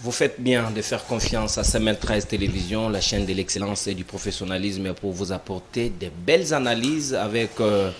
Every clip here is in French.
Vous faites bien de faire confiance à Semel 13 Télévision, la chaîne de l'excellence et du professionnalisme pour vous apporter des belles analyses avec euh,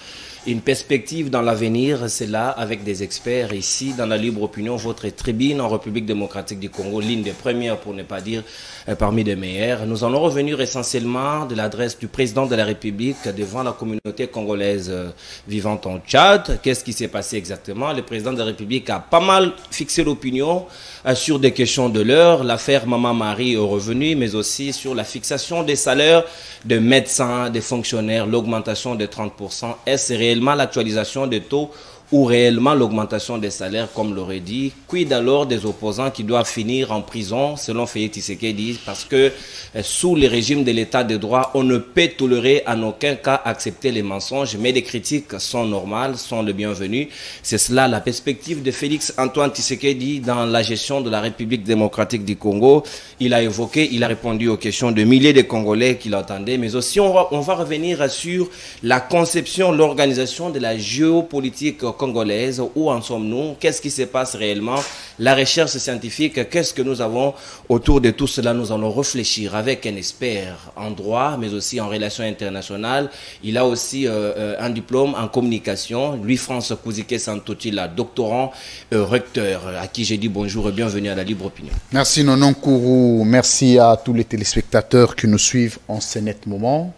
une perspective dans l'avenir. C'est là avec des experts ici dans la libre opinion, votre tribune en République démocratique du Congo, l'une des premières pour ne pas dire euh, parmi les meilleures. Nous allons revenir essentiellement de l'adresse du président de la République devant la communauté congolaise euh, vivante en Tchad. Qu'est-ce qui s'est passé exactement? Le président de la République a pas mal fixé l'opinion sur des questions de l'heure, l'affaire Maman Marie au revenu, mais aussi sur la fixation des salaires de médecins, des fonctionnaires, l'augmentation de 30%. Est-ce réellement l'actualisation des taux ou réellement l'augmentation des salaires, comme l'aurait dit. Quid alors des opposants qui doivent finir en prison, selon Fayet Tshisekedi, parce que euh, sous le régime de l'état de droit, on ne peut tolérer en aucun cas accepter les mensonges, mais les critiques sont normales, sont le bienvenu. C'est cela la perspective de Félix Antoine Tshisekedi dans la gestion de la République démocratique du Congo. Il a évoqué, il a répondu aux questions de milliers de Congolais qui l'entendaient, mais aussi on va revenir sur la conception, l'organisation de la géopolitique congolaise. Où en sommes-nous? Qu'est-ce qui se passe réellement? La recherche scientifique, qu'est-ce que nous avons autour de tout cela? Nous allons réfléchir avec un expert en droit, mais aussi en relations internationales. Il a aussi euh, euh, un diplôme en communication. Louis-France Kouzike Santotila, doctorant, euh, recteur, à qui j'ai dit bonjour et bienvenue à la Libre Opinion. Merci Nonon Kourou. Merci à tous les téléspectateurs qui nous suivent en ce net moment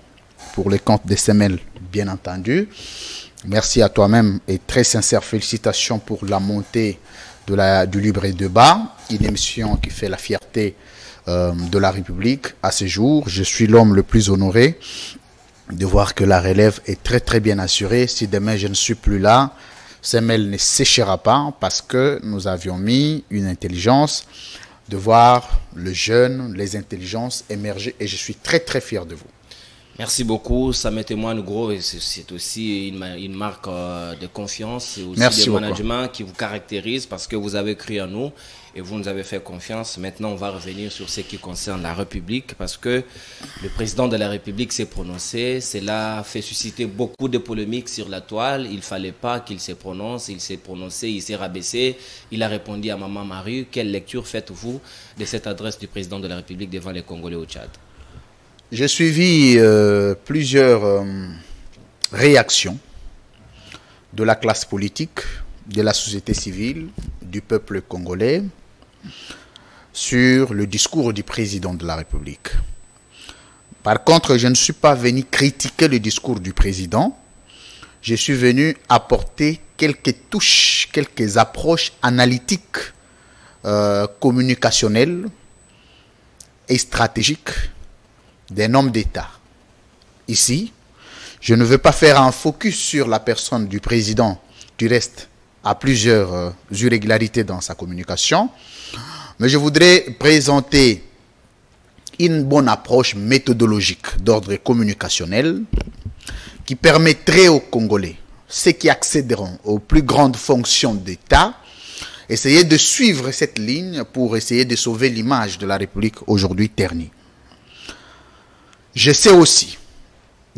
pour les comptes des SML, bien entendu. Merci à toi-même et très sincères félicitations pour la montée du libre et débat, une émission qui fait la fierté euh, de la République à ce jour. Je suis l'homme le plus honoré de voir que la relève est très très bien assurée. Si demain je ne suis plus là, Semel ne séchera pas parce que nous avions mis une intelligence de voir le jeune, les intelligences émerger et je suis très très fier de vous. Merci beaucoup, ça me témoigne gros et c'est aussi une, une marque euh, de confiance et aussi Merci de beaucoup. management qui vous caractérise parce que vous avez cru en nous et vous nous avez fait confiance. Maintenant, on va revenir sur ce qui concerne la République parce que le président de la République s'est prononcé. Cela fait susciter beaucoup de polémiques sur la toile. Il fallait pas qu'il se prononce. Il s'est prononcé, il s'est rabaissé. Il a répondu à Maman Marie. Quelle lecture faites-vous de cette adresse du président de la République devant les Congolais au Tchad? J'ai suivi euh, plusieurs euh, réactions de la classe politique, de la société civile, du peuple congolais sur le discours du président de la République. Par contre, je ne suis pas venu critiquer le discours du président, je suis venu apporter quelques touches, quelques approches analytiques, euh, communicationnelles et stratégiques d'un homme d'État. Ici, je ne veux pas faire un focus sur la personne du président, du reste, à plusieurs euh, irrégularités dans sa communication, mais je voudrais présenter une bonne approche méthodologique d'ordre communicationnel qui permettrait aux Congolais, ceux qui accéderont aux plus grandes fonctions d'État, essayer de suivre cette ligne pour essayer de sauver l'image de la République aujourd'hui ternie. Je sais aussi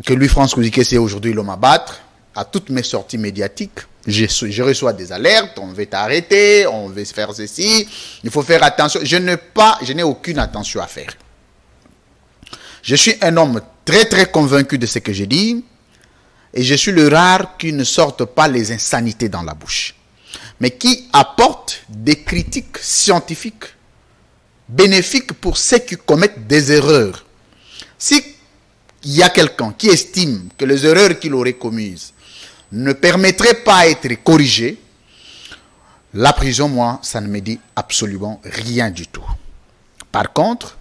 que Louis-France Kouzike, aujourd'hui l'homme à battre. À toutes mes sorties médiatiques, je, je, reçois des alertes, on veut t'arrêter, on veut faire ceci, il faut faire attention. Je n'ai pas, je n'ai aucune attention à faire. Je suis un homme très très convaincu de ce que je dis et je suis le rare qui ne sorte pas les insanités dans la bouche, mais qui apporte des critiques scientifiques bénéfiques pour ceux qui commettent des erreurs. Si il y a quelqu'un qui estime que les erreurs qu'il aurait commises ne permettraient pas d'être corrigées, la prison, moi, ça ne me dit absolument rien du tout. Par contre,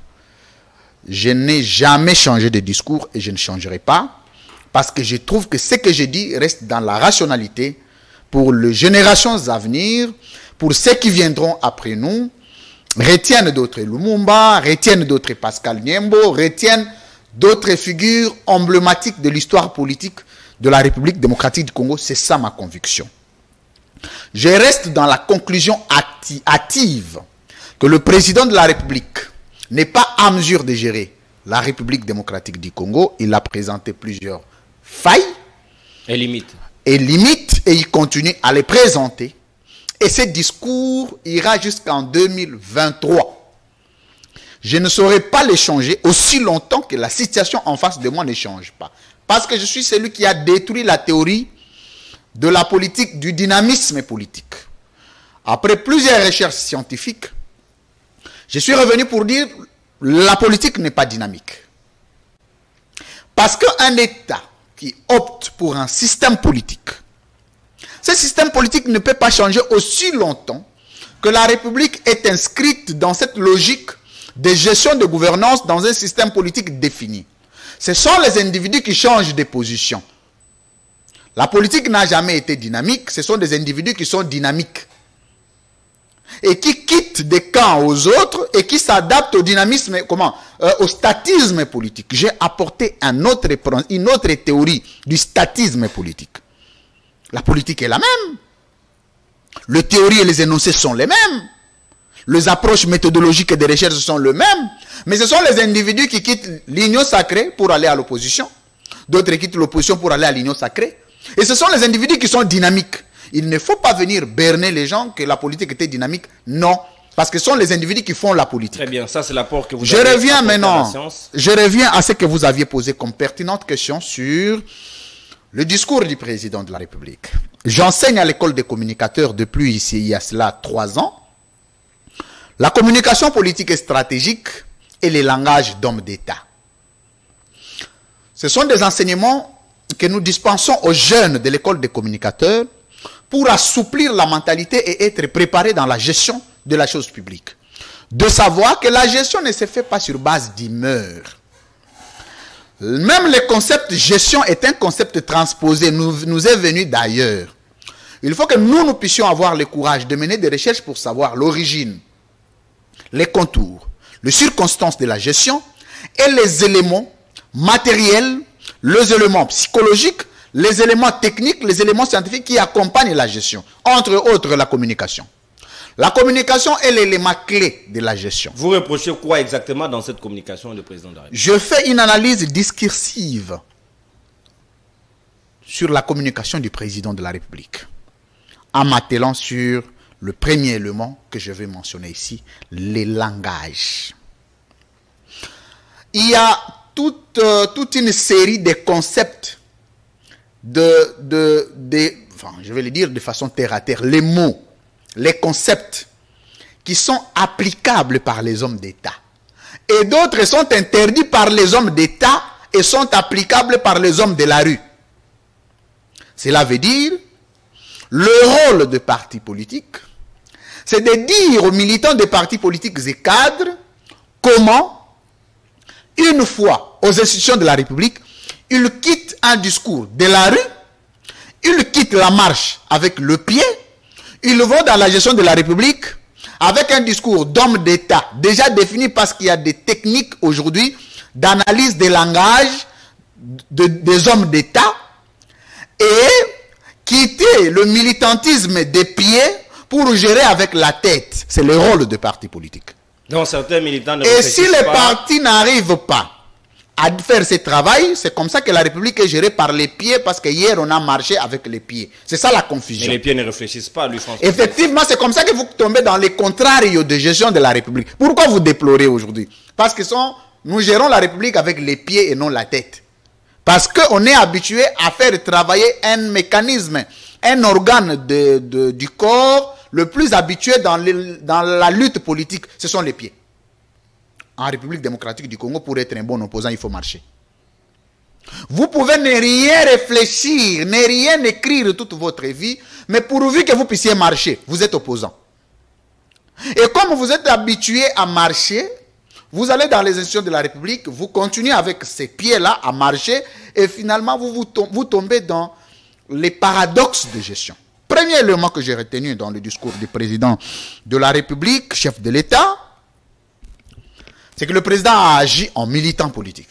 je n'ai jamais changé de discours et je ne changerai pas parce que je trouve que ce que je dis reste dans la rationalité pour les générations à venir, pour ceux qui viendront après nous, retiennent d'autres Lumumba, retiennent d'autres Pascal Niembo, retiennent d'autres figures emblématiques de l'histoire politique de la République démocratique du Congo. C'est ça ma conviction. Je reste dans la conclusion active que le président de la République n'est pas à mesure de gérer la République démocratique du Congo. Il a présenté plusieurs failles et limites. Et limites, et il continue à les présenter. Et ce discours ira jusqu'en 2023. Je ne saurais pas les changer aussi longtemps que la situation en face de moi ne change pas. Parce que je suis celui qui a détruit la théorie de la politique, du dynamisme politique. Après plusieurs recherches scientifiques, je suis revenu pour dire la politique n'est pas dynamique. Parce qu'un État qui opte pour un système politique, ce système politique ne peut pas changer aussi longtemps que la République est inscrite dans cette logique de gestion de gouvernance dans un système politique défini. Ce sont les individus qui changent de position. La politique n'a jamais été dynamique, ce sont des individus qui sont dynamiques. Et qui quittent des camps aux autres et qui s'adaptent au dynamisme, comment euh, Au statisme politique. J'ai apporté une autre théorie du statisme politique. La politique est la même. Les théories et les énoncés sont les mêmes. Les approches méthodologiques et des recherches sont les mêmes. Mais ce sont les individus qui quittent l'union sacrée pour aller à l'opposition. D'autres quittent l'opposition pour aller à l'union sacrée. Et ce sont les individus qui sont dynamiques. Il ne faut pas venir berner les gens que la politique était dynamique. Non. Parce que ce sont les individus qui font la politique. Très bien, ça c'est l'apport que vous je reviens maintenant. Je reviens à ce que vous aviez posé comme pertinente question sur le discours du président de la République. J'enseigne à l'école des communicateurs depuis ici, il y a cela trois ans. La communication politique et stratégique et les langages d'hommes d'État. Ce sont des enseignements que nous dispensons aux jeunes de l'école des communicateurs pour assouplir la mentalité et être préparés dans la gestion de la chose publique. De savoir que la gestion ne se fait pas sur base d'humeur. Même le concept gestion est un concept transposé, nous, nous est venu d'ailleurs. Il faut que nous, nous puissions avoir le courage de mener des recherches pour savoir l'origine, les contours, les circonstances de la gestion et les éléments matériels, les éléments psychologiques, les éléments techniques, les éléments scientifiques qui accompagnent la gestion, entre autres la communication. La communication est l'élément clé de la gestion. Vous reprochez quoi exactement dans cette communication du président de la Je fais une analyse discursive sur la communication du président de la République, en m'attelant sur le premier élément que je vais mentionner ici, les langages. Il y a toute, euh, une série de concepts, de, je vais le dire de façon terre à terre, les mots, les concepts qui sont applicables par les hommes d'État. Et d'autres sont interdits par les hommes d'État et sont applicables par les hommes de la rue. Cela veut dire le rôle de partis politiques, c'est de dire aux militants des partis politiques et cadres comment, une fois aux institutions de la République, ils quittent un discours de la rue, ils quittent la marche avec le pied, ils vont dans la gestion de la République avec un discours d'homme d'État déjà défini parce qu'il y a des techniques aujourd'hui d'analyse des langages des hommes d'État et quitter le militantisme des pieds pour gérer avec la tête. C'est le rôle de partis politiques. Donc certains militants ne Et si les partis n'arrivent pas à faire ce travail, c'est comme ça que la République est gérée par les pieds, parce que hier on a marché avec les pieds. C'est ça la confusion. Mais les pieds ne réfléchissent pas, lui, François. Effectivement, c'est comme ça que vous tombez dans les contrarios de gestion de la République. Pourquoi vous déplorez aujourd'hui? Parce que sont, nous gérons la République avec les pieds et non la tête. Parce qu'on est habitué à faire travailler un mécanisme, un organe de, du corps le plus habitué dans, la lutte politique, ce sont les pieds. En République démocratique du Congo, pour être un bon opposant, il faut marcher. Vous pouvez ne rien réfléchir, ne rien écrire toute votre vie, mais pourvu que vous puissiez marcher, vous êtes opposant. Et comme vous êtes habitué à marcher, vous allez dans les institutions de la République, vous continuez avec ces pieds-là à marcher, et finalement vous, vous tombez dans les paradoxes de gestion. Premier élément que j'ai retenu dans le discours du président de la République, chef de l'État, c'est que le président a agi en militant politique.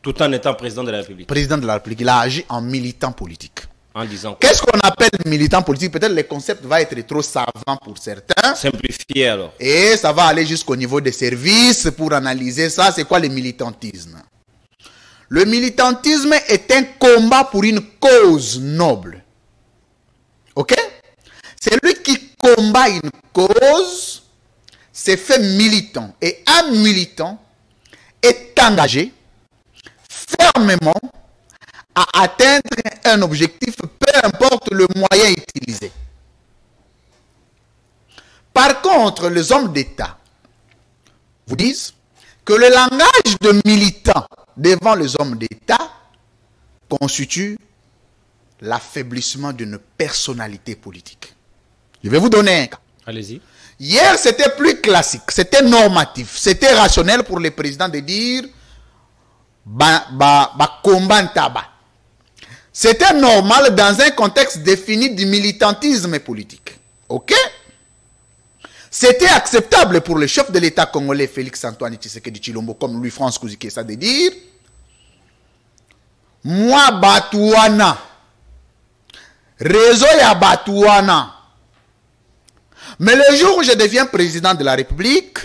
Tout en étant président de la République. Président de la République, il a agi en militant politique. En disant Qu'est-ce qu'on appelle militant politique? Peut-être le concept va être trop savant pour certains. Simplifié alors. Et ça va aller jusqu'au niveau des services pour analyser ça. C'est quoi le militantisme? Le militantisme est un combat pour une cause noble. Ok? C'est lui qui combat une cause, s'est fait militant. Et un militant est engagé fermement à atteindre un objectif, peu importe le moyen utilisé. Par contre, les hommes d'État vous disent que le langage de militant devant les hommes d'État constitue l'affaiblissement d'une personnalité politique. Je vais vous donner un cas. Allez-y. Hier, c'était plus classique, c'était normatif, c'était rationnel pour les présidents de dire ba, ba, ba combat tabac. C'était normal dans un contexte défini du militantisme politique. OK? C'était acceptable pour le chef de l'État congolais Félix Antoine Tshisekedi Chilombo comme Louis France ça de dire moi Batouana réseau ya mais le jour où je deviens président de la République,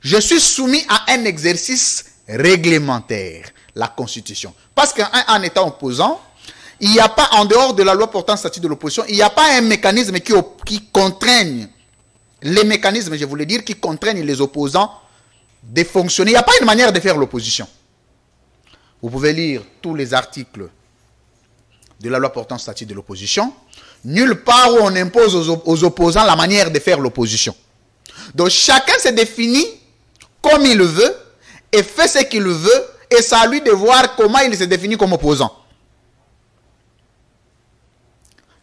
je suis soumis à un exercice réglementaire, la Constitution. Parce qu'en étant opposant, il n'y a pas, en dehors de la loi portant statut de l'opposition, il n'y a pas un mécanisme qui, qui contraigne, les mécanismes, je voulais dire, qui contraignent les opposants de fonctionner. Il n'y a pas une manière de faire l'opposition. Vous pouvez lire tous les articles de la loi portant statut de l'opposition. Nulle part où on impose aux, opposants la manière de faire l'opposition. Donc chacun se définit comme il veut et fait ce qu'il veut et c'est à lui de voir comment il se définit comme opposant.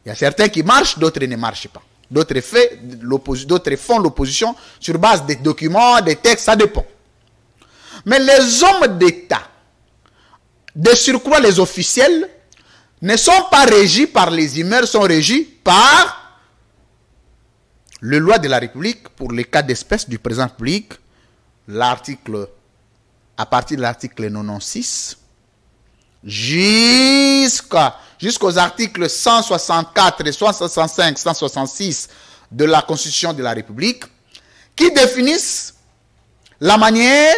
Il y a certains qui marchent, d'autres ne marchent pas. D'autres font l'opposition sur base des documents, des textes, ça dépend. Mais les hommes d'État, de surcroît les officiels, ne sont pas régis par les humeurs, sont régis par le loi de la République pour les cas d'espèce du président public, l'article, à partir de l'article 96, jusqu'à jusqu'aux articles 164 et 165, 166 de la Constitution de la République, qui définissent la manière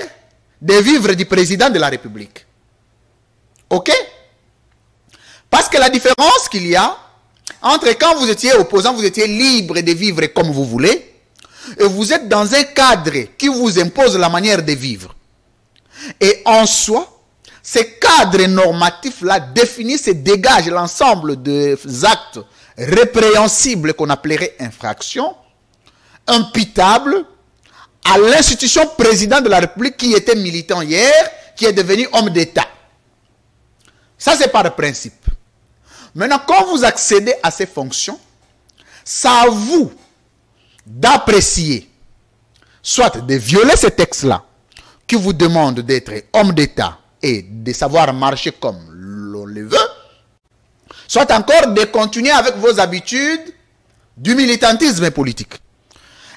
de vivre du président de la République. OK? Parce que la différence qu'il y a entre quand vous étiez opposant, vous étiez libre de vivre comme vous voulez, et vous êtes dans un cadre qui vous impose la manière de vivre. Et en soi, ces cadres normatifs-là définissent et dégagent l'ensemble des actes répréhensibles qu'on appellerait infractions, imputables à l'institution président de la République qui était militant hier, qui est devenu homme d'État. Ça, c'est par principe. Maintenant, quand vous accédez à ces fonctions, c'est à vous d'apprécier, soit de violer ces textes-là, qui vous demandent d'être homme d'État et de savoir marcher comme l'on le veut, soit encore de continuer avec vos habitudes du militantisme politique.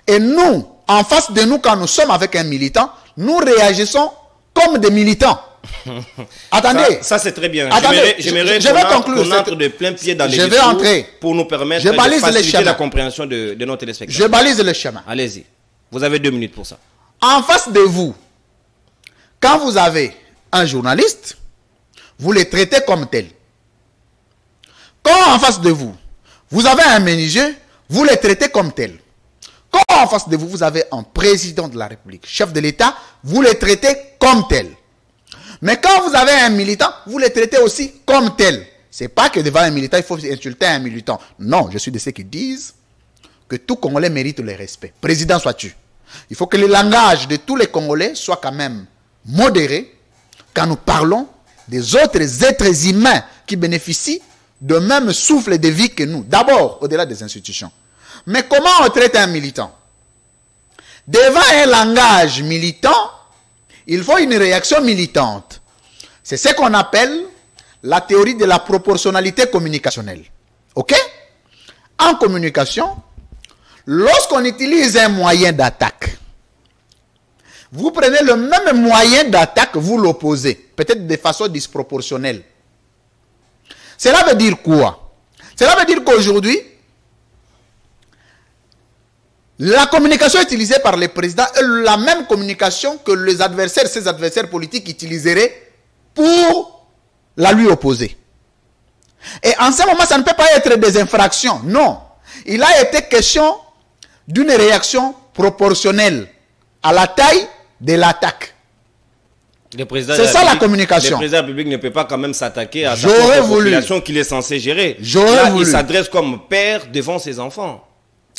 Et nous, en face de nous, quand nous sommes avec un militant, nous réagissons comme des militants. Attendez. Ça, c'est très bien. Attendez, j'aimerais je, vais conclure. On entre de plein pied dans les Je vais entrer. Pour nous permettre je balise de faciliter la compréhension de, de nos téléspectateurs. Je balise le chemin. Allez-y. Vous avez deux minutes pour ça. En face de vous, quand vous avez un journaliste, vous le traitez comme tel. Quand en face de vous, vous avez un menuisier, vous le traitez comme tel. Quand en face de vous, vous avez un président de la République, chef de l'État, vous le traitez comme tel. Mais quand vous avez un militant, vous le traitez aussi comme tel. C'est pas que devant un militant, il faut insulter un militant. Non, je suis de ceux qui disent que tout Congolais mérite le respect. Président sois-tu. Il faut que le langage de tous les Congolais soit quand même modéré quand nous parlons des autres êtres humains qui bénéficient de même souffle de vie que nous. D'abord, au-delà des institutions. Mais comment on traite un militant? Devant un langage militant, il faut une réaction militante. C'est ce qu'on appelle la théorie de la proportionnalité communicationnelle. OK? En communication, lorsqu'on utilise un moyen d'attaque, vous prenez le même moyen d'attaque, vous l'opposez, peut-être de façon disproportionnelle. Cela veut dire quoi? Cela veut dire qu'aujourd'hui, la communication utilisée par les présidents est la même communication que les adversaires, ses adversaires politiques utiliseraient pour la lui opposer. Et en ce moment, ça ne peut pas être des infractions. Non. Il a été question d'une réaction proportionnelle à la taille de l'attaque. C'est ça la communication. Le président République ne peut pas quand même s'attaquer à la population qu'il est censé gérer. Là, il s'adresse comme père devant ses enfants.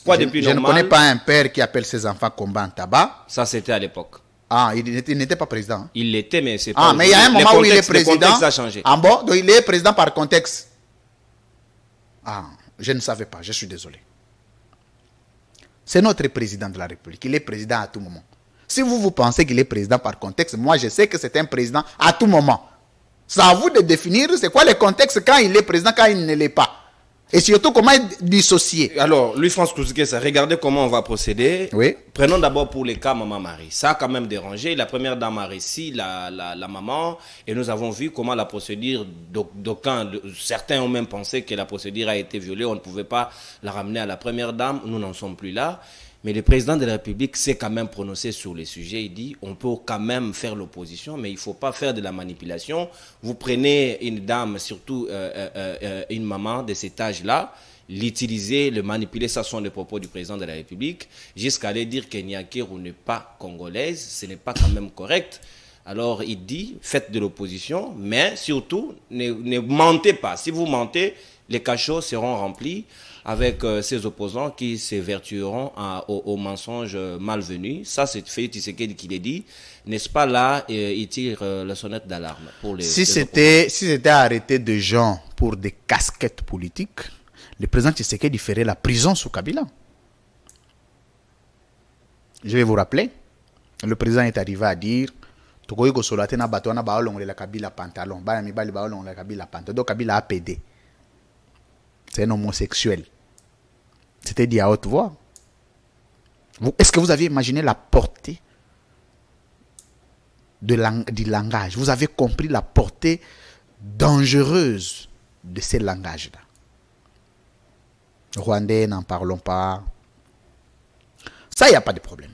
Quoi je, je ne connais pas un père qui appelle ses enfants combat en tabac. Ça, c'était à l'époque. Ah, il n'était pas président. Il l'était, mais c'est ah, pas. Ah, mais il y a un moment où il est président. Le contexte a changé. Ah bon, donc il est président par contexte. Ah, je ne savais pas, je suis désolé. C'est notre président de la République. Il est président à tout moment. Si vous, vous pensez qu'il est président par contexte, moi je sais que c'est un président à tout moment. C'est à vous de définir c'est quoi le contexte quand il est président, quand il ne l'est pas. Et surtout, comment dissocier Alors, lui, France ça regardez comment on va procéder. Oui. Prenons d'abord pour les cas Maman Marie. Ça a quand même dérangé. La première dame a réussi, la, la, maman, et nous avons vu comment la procédure, d'aucuns, certains ont même pensé que la procédure a été violée, on ne pouvait pas la ramener à la première dame, nous n'en sommes plus là. Mais le président de la République s'est quand même prononcé sur les sujets. Il dit on peut quand même faire l'opposition, mais il ne faut pas faire de la manipulation. Vous prenez une dame, surtout euh, euh, euh, une maman de cet âge-là, l'utiliser, le manipuler, ça sont les propos du président de la République, jusqu'à aller dire que Niakiru n'est pas congolaise, ce n'est pas quand même correct. Alors il dit, faites de l'opposition, mais surtout, ne mentez pas. Si vous mentez, les cachots seront remplis avec euh, ses opposants qui s'évertueront au, mensonge malvenu. Ça, c'est Félix Tshisekedi qui l'a dit. N'est-ce pas là, il tire euh, la sonnette d'alarme pour les. Si c'était si c'était arrêté de gens pour des casquettes politiques, le président Tshisekedi ferait la prison sous Kabila. Je vais vous rappeler, le président est arrivé à dire tokoki kosola te na bato wana baolongolela kabila pantalon bana mibali baolongolela kabila pantalon donc kabila apd c'est un homosexuel. C'était dit à haute voix. Est-ce que vous avez imaginé la portée du langage? Vous avez compris la portée dangereuse de ces langages-là? Rwandais, n'en parlons pas. Ça, il n'y a pas de problème.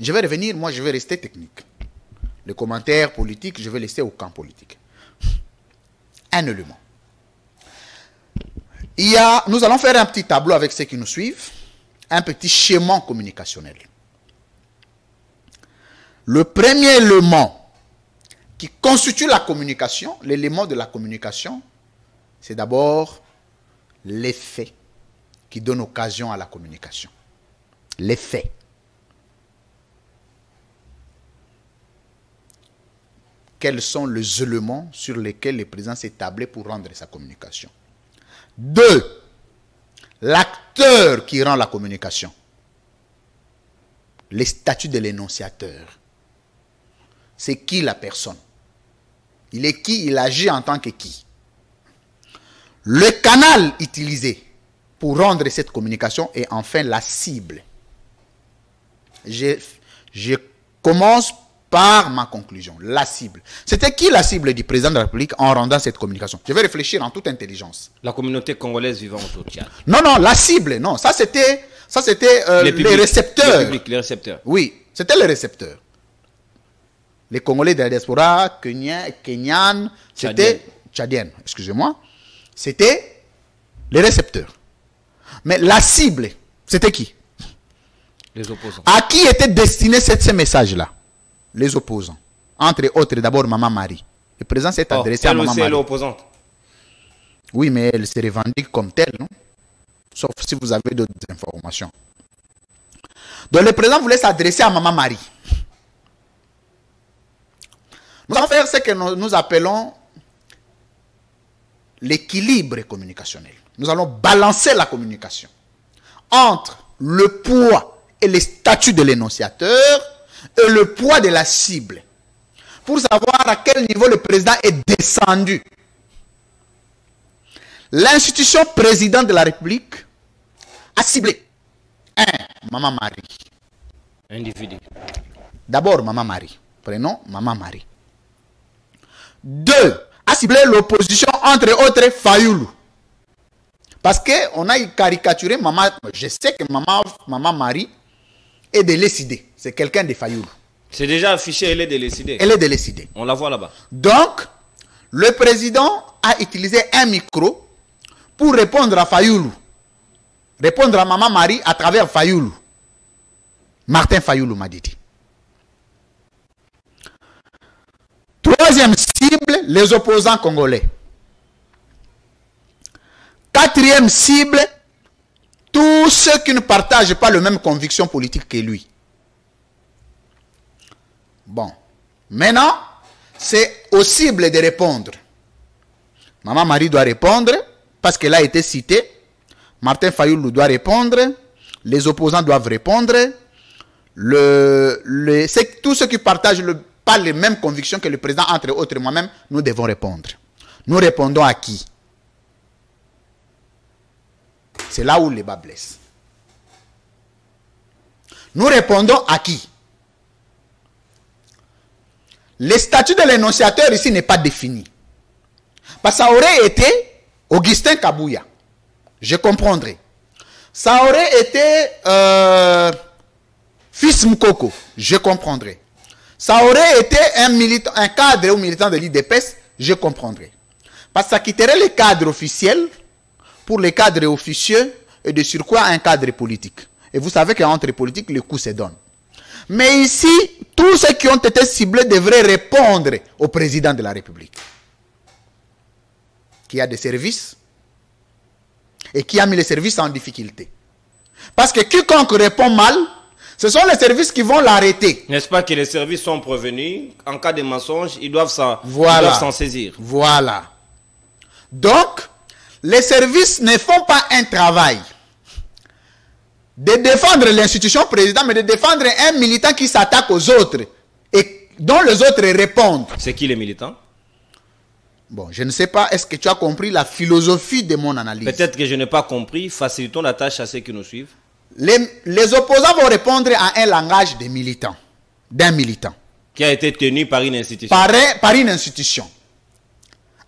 Je vais revenir, moi, je vais rester technique. Les commentaires politiques, je vais laisser au camp politique. Un élément nous allons faire un petit tableau avec ceux qui nous suivent, un petit schéma communicationnel. Le premier élément qui constitue la communication, l'élément de la communication, c'est d'abord l'effet qui donne occasion à la communication. L'effet. Quels sont les éléments sur lesquels le président s'est tablé pour rendre sa communication? Deux, l'acteur qui rend la communication. Les statuts de l'énonciateur. C'est qui la personne? Il est qui? Il agit en tant que qui? Le canal utilisé pour rendre cette communication et enfin la cible. Je, je commence par ma conclusion, la cible. C'était qui la cible du président de la République en rendant cette communication? Je vais réfléchir en toute intelligence. La communauté congolaise vivant au Tchad. Non, non, la cible, non. Ça, c'était ça c'était euh, les, récepteurs. Les, récepteurs. Oui, c'était les récepteurs. Les Congolais de la diaspora, Kenyan, c'était Tchadien, excusez-moi. C'était les récepteurs. Mais la cible, c'était qui? Les opposants. À qui était destiné ces messages-là les opposants. Entre autres, d'abord Maman Marie. Le président s'est oh, adressé à Maman Marie. Elle l'opposante. Oui, mais elle se revendique comme telle, non? Sauf si vous avez d'autres informations. Donc le président voulait s'adresser à Maman Marie. Nous allons faire ce que nous, appelons l'équilibre communicationnel. Nous allons balancer la communication entre le poids et les statuts de l'énonciateur et le poids de la cible pour savoir à quel niveau le président est descendu. L'institution président de la République a ciblé un, Maman Marie. Individu. D'abord, Maman Marie. Prenons Maman Marie. Deux, a ciblé l'opposition entre autres Fayoulou. Parce qu'on a caricaturé Maman. Je sais que Maman, Maman Marie est décidée. C'est quelqu'un de Fayoulou. C'est déjà affiché, elle est décidée. Elle est décidée. On la voit là-bas. Donc, le président a utilisé un micro pour répondre à Fayoulou. Répondre à Maman Marie à travers Fayoulou. Martin Fayoulou m'a dit. Troisième cible, les opposants congolais. Quatrième cible, tous ceux qui ne partagent pas les mêmes convictions politiques que lui. Bon. Maintenant, c'est aux cibles de répondre. Maman Marie doit répondre parce qu'elle a été citée. Martin Fayoulou doit répondre. Les opposants doivent répondre. Tous ceux qui partagent le, pas les mêmes convictions que le président, entre autres moi-même, nous devons répondre. Nous répondons à qui? C'est là où les bas blessent. Nous répondons à qui? Le statut de l'énonciateur ici n'est pas défini. Parce que ça aurait été Augustin Kabouya. Je comprendrai. Ça aurait été euh, Fils Mukoko. Je comprendrai. Ça aurait été un, un cadre ou militant de l'IDPS. Je comprendrai. Parce que ça quitterait les cadres officiels pour les cadres officieux et de surcroît un cadre politique. Et vous savez qu'entre les politiques, le coup se donne. Mais ici, tous ceux qui ont été ciblés devraient répondre au président de la République. Qui a des services et qui a mis les services en difficulté. Parce que quiconque répond mal, ce sont les services qui vont l'arrêter. N'est-ce pas que les services sont prévenus? En cas de mensonge, ils doivent s'en voilà. saisir. Voilà. Donc, les services ne font pas un travail de défendre l'institution président, mais de défendre un militant qui s'attaque aux autres et dont les autres répondent. C'est qui les militants? Bon, je ne sais pas, est-ce que tu as compris la philosophie de mon analyse? Peut-être que je n'ai pas compris, facilitons la tâche à ceux qui nous suivent. Les, les opposants vont répondre à un langage des militants, d'un militant. Qui a été tenu par une institution. Par, par une institution.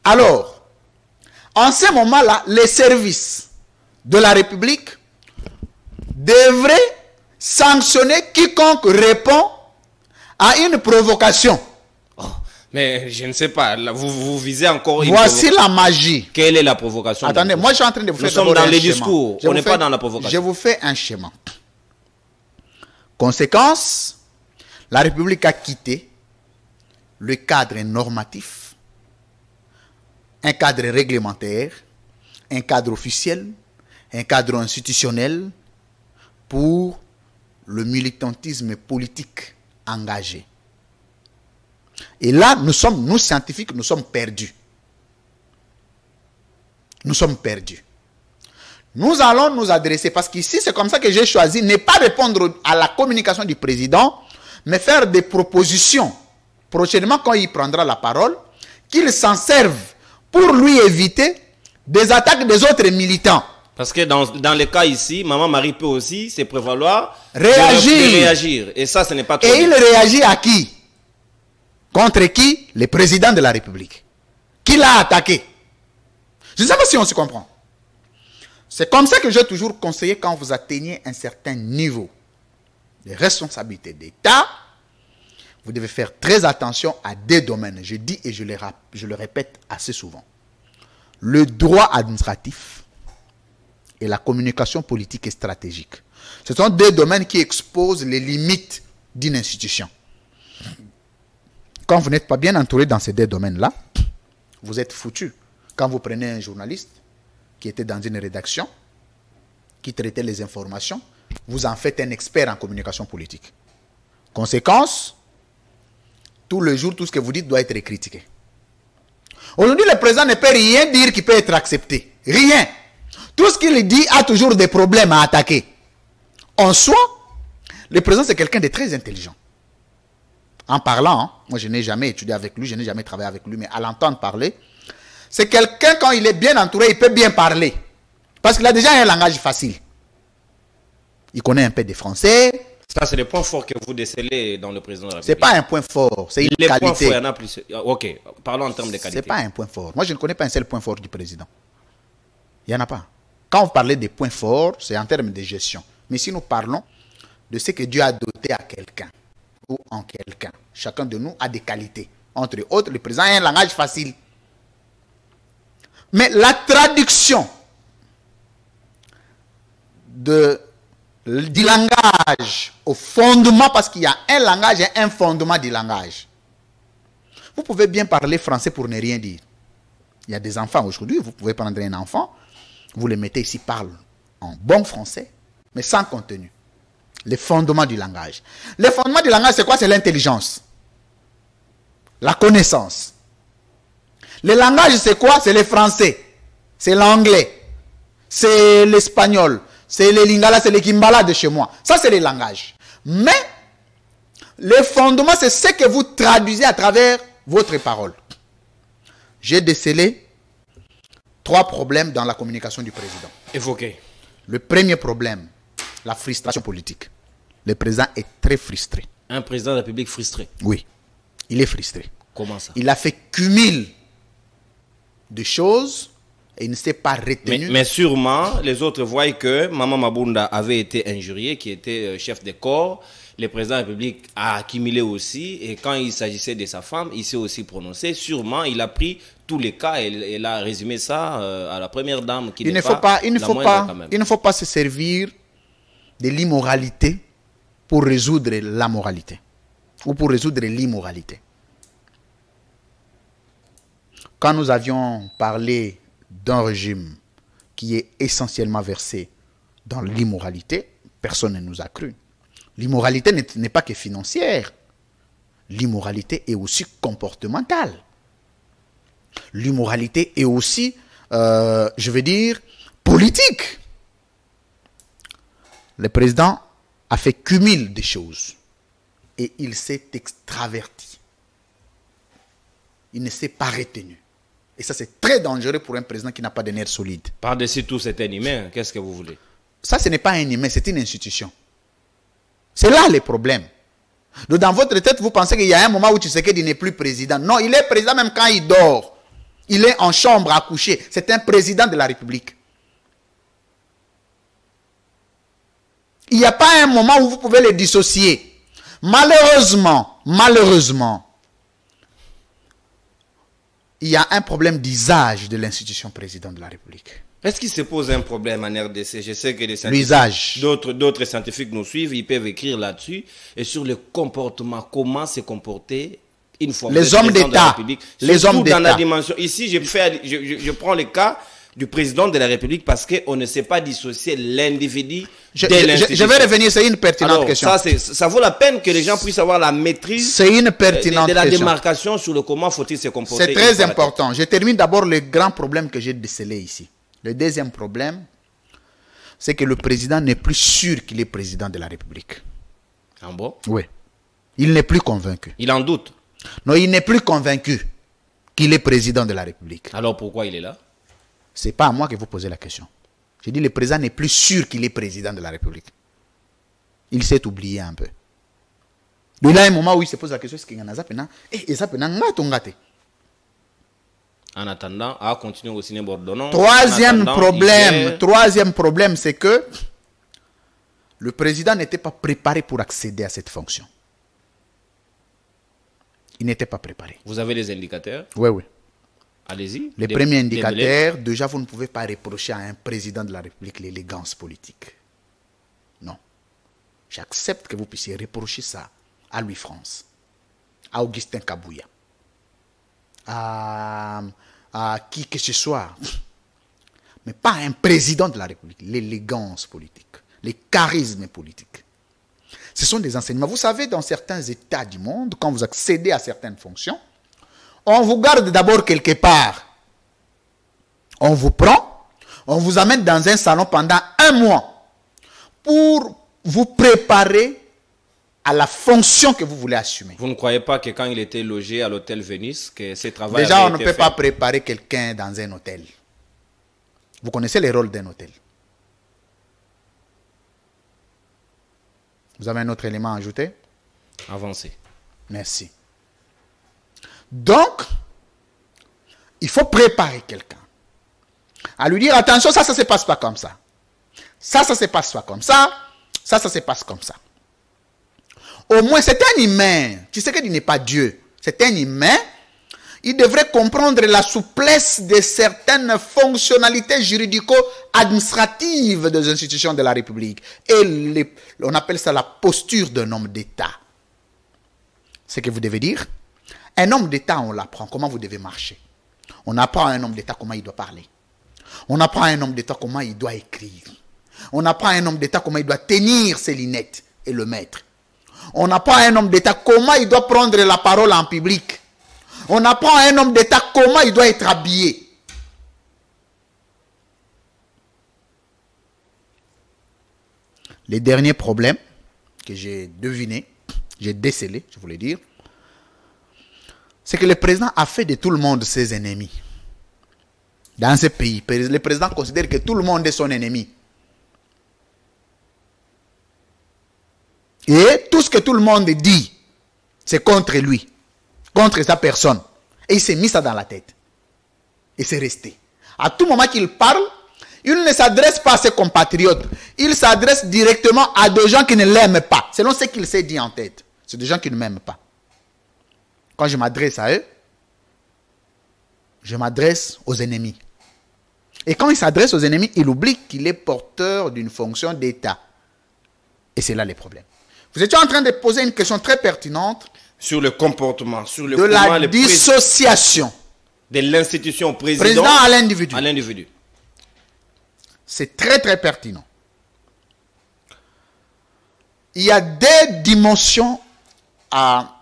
Alors, en ce moment-là, les services de la République devraient sanctionner quiconque répond à une provocation. Oh, mais je ne sais pas, vous, vous visez encore une Voici la magie. Quelle est la provocation? Attendez, moi je suis en train de vous faire Nous sommes dans les discours, on n'est pas dans la provocation. Je vous fais un schéma. Conséquence, la République a quitté le cadre normatif, un cadre réglementaire, un cadre officiel, un cadre institutionnel, pour le militantisme politique engagé. Et là, nous sommes, nous scientifiques, nous sommes perdus. Nous sommes perdus. Nous allons nous adresser, parce qu'ici, c'est comme ça que j'ai choisi, ne pas répondre à la communication du président, mais faire des propositions prochainement quand il prendra la parole, qu'il s'en serve pour lui éviter des attaques des autres militants. Parce que dans, dans le cas ici, Maman Marie peut aussi se prévaloir réagir. De, réagir. Et ça, ce n'est pas trop. Et il réagit à qui? Contre qui? Le président de la République. Qui l'a attaqué? Je ne sais pas si on se comprend. C'est comme ça que j'ai toujours conseillé quand vous atteignez un certain niveau de responsabilité d'État, vous devez faire très attention à deux domaines. Je dis et je le, je le répète assez souvent. Le droit administratif et la communication politique et stratégique. Ce sont deux domaines qui exposent les limites d'une institution. Quand vous n'êtes pas bien entouré dans ces deux domaines-là, vous êtes foutu. Quand vous prenez un journaliste qui était dans une rédaction, qui traitait les informations, vous en faites un expert en communication politique. Conséquence, tout le jour, tout ce que vous dites doit être critiqué. Aujourd'hui, le président ne peut rien dire qui peut être accepté. Rien. Tout ce qu'il dit a toujours des problèmes à attaquer. En soi, le président, c'est quelqu'un de très intelligent. En parlant, hein, moi je n'ai jamais étudié avec lui, je n'ai jamais travaillé avec lui, mais à l'entendre parler, c'est quelqu'un, quand il est bien entouré, il peut bien parler. Parce qu'il a déjà un langage facile. Il connaît un peu de français. Ça, c'est le point fort que vous décelez dans le président de la République. Ce n'est pas un point fort, c'est une Les qualité. Points forts, il y en a plus. Ok, parlons en termes de qualité. Ce n'est pas un point fort. Moi, je ne connais pas un seul point fort du président. Il n'y en a pas. Quand vous parlez des points forts, c'est en termes de gestion. Mais si nous parlons de ce que Dieu a doté à quelqu'un ou en quelqu'un, chacun de nous a des qualités. Entre autres, le président a un langage facile. Mais la traduction de du langage au fondement, parce qu'il y a un langage et un fondement du langage. Vous pouvez bien parler français pour ne rien dire. Il y a des enfants aujourd'hui, vous pouvez prendre un enfant, vous le mettez ici, parle en bon français, mais sans contenu. Les fondements du langage. Les fondements du langage, c'est quoi? C'est l'intelligence. La connaissance. Le langage, c'est quoi? C'est le français. C'est l'anglais. C'est l'espagnol. C'est le lingala, c'est le kimbala de chez moi. Ça, c'est le langage. Mais, les fondements, c'est ce que vous traduisez à travers votre parole. J'ai décelé trois problèmes dans la communication du président. Évoquez. Le premier problème, la frustration politique. Le président est très frustré. Un président de la République frustré. Oui, il est frustré. Comment ça? Il a fait cumul de choses et il ne s'est pas retenu. Mais, sûrement, les autres voient que Maman Mabunda avait été injurié, qui était euh, chef de corps. Le président de la République a accumulé aussi. Et quand il s'agissait de sa femme, il s'est aussi prononcé. Sûrement, il a pris tous les cas et il a résumé ça euh, à la première dame qui il ne faut pas, il ne faut pas, il ne faut pas se servir de l'immoralité pour résoudre la moralité ou pour résoudre l'immoralité. Quand nous avions parlé d'un régime qui est essentiellement versé dans l'immoralité, personne ne nous a cru. L'immoralité n'est pas que financière. L'immoralité est aussi comportementale. L'immoralité est aussi, euh, je veux dire, politique. Le président a fait cumul des choses et il s'est extraverti. Il ne s'est pas retenu. Et ça, c'est très dangereux pour un président qui n'a pas de nerfs solides. Par-dessus tout, c'est un humain. Qu'est-ce que vous voulez? Ça, ce n'est pas un humain, c'est une institution. C'est là le problème. Donc, dans votre tête, vous pensez qu'il y a un moment où tu sais qu'il n'est plus président. Non, il est président même quand il dort. Il est en chambre à coucher. C'est un président de la République. Il n'y a pas un moment où vous pouvez le dissocier. Malheureusement, malheureusement, il y a un problème d'usage de l'institution président de la République. Est-ce qu'il se pose un problème en RDC Je sais que les scientifiques, d'autres, d'autres scientifiques nous suivent, ils peuvent écrire là-dessus et sur le comportement, comment se comporter une fois les hommes d'État, les hommes d'État. dans la dimension. Ici, je, fais, je, je prends le cas du président de la République parce qu'on ne sait pas dissocier l'individu je, je, vais revenir, c'est une pertinente question. Ça, ça vaut la peine que les gens puissent avoir la maîtrise une pertinente de, la démarcation sur le comment faut-il se comporter. C'est très important. Je termine d'abord le grand problème que j'ai décelé ici. Le deuxième problème, c'est que le président n'est plus sûr qu'il est président de la République. Ah bon? Oui. Il n'est plus convaincu. Il en doute? Non, il n'est plus convaincu qu'il est président de la République. Alors pourquoi il est là? C'est pas à moi que vous posez la question. Je dis le président n'est plus sûr qu'il est président de la République. Il s'est oublié un peu. Il a un moment où il se pose la question est-ce qu'il y a un Et ça En attendant, à continuer au cinéma Troisième problème, troisième problème, c'est que le président n'était pas préparé pour accéder à cette fonction. Il n'était pas préparé. Vous avez les indicateurs? Oui, oui. Allez-y. Les premiers indicateurs, déjà, vous ne pouvez pas reprocher à un président de la République l'élégance politique. Non. J'accepte que vous puissiez reprocher ça à Louis France, à Augustin Kabouya, à, à qui que ce soit. Mais pas un président de la République. L'élégance politique, les charismes politiques. Ce sont des enseignements. Vous savez, dans certains États du monde, quand vous accédez à certaines fonctions, on vous garde d'abord quelque part. On vous prend, on vous amène dans un salon pendant un mois pour vous préparer à la fonction que vous voulez assumer. Vous ne croyez pas que quand il était logé à l'hôtel Venus, que ce travail Déjà, on ne peut pas préparer quelqu'un dans un hôtel. Vous connaissez les rôles d'un hôtel. Vous avez un autre élément à ajouter? Avancez. Merci. Donc, il faut préparer quelqu'un. À lui dire, attention, ça, ça ne se passe pas comme ça. Ça, ça ne se passe pas comme ça. Ça, ça se passe comme ça. Au moins, c'est un humain. Tu sais qu'il n'est pas Dieu. C'est un humain. il devrait comprendre la souplesse de certaines fonctionnalités juridico-administratives des institutions de la République. Et on appelle ça la posture d'un homme d'État. Ce que vous devez dire, un homme d'État, on l'apprend, comment vous devez marcher? On apprend à un homme d'État comment il doit parler. On apprend à un homme d'État comment il doit écrire. On apprend à un homme d'État comment il doit tenir ses lunettes et le mettre. On apprend à un homme d'État comment il doit prendre la parole en public. On apprend à un homme d'État comment il doit être habillé. Les derniers problèmes que j'ai devinés, j'ai décelés, je voulais dire, c'est que le président a fait de tout le monde ses ennemis. Dans ce pays, le président considère que tout le monde est son ennemi. Et tout ce que tout le monde dit, c'est contre lui, contre sa personne. Et il s'est mis ça dans la tête. Et c'est resté. À tout moment qu'il parle, il ne s'adresse pas à ses compatriotes. Il s'adresse directement à des gens qui ne l'aiment pas, selon ce qu'il s'est dit en tête. C'est des gens qui ne m'aiment pas. Quand je m'adresse à eux, je m'adresse aux ennemis. Et quand il s'adresse aux ennemis, il oublie qu'il est porteur d'une fonction d'État. Et c'est là les problèmes. Vous étiez en train de poser une question très pertinente. Sur le comportement, sur le de la dissociation de l'institution président, président à l'individu. À l'individu. C'est très très pertinent. Il y a des dimensions à,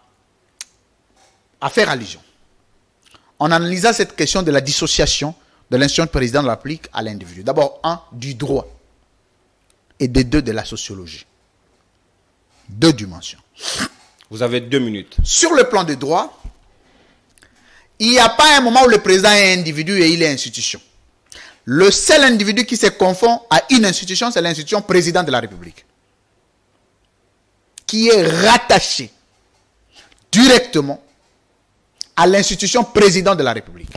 à faire allusion. En analysant cette question de la dissociation de l'institution président de la République à l'individu. D'abord, un, du droit. Et des deux, de la sociologie deux dimensions. Vous avez deux minutes. Sur le plan des droits, il n'y a pas un moment où le président est individu et il est institution. Le seul individu qui se confond à une institution, c'est l'institution président de la République. Qui est rattaché directement à l'institution président de la République.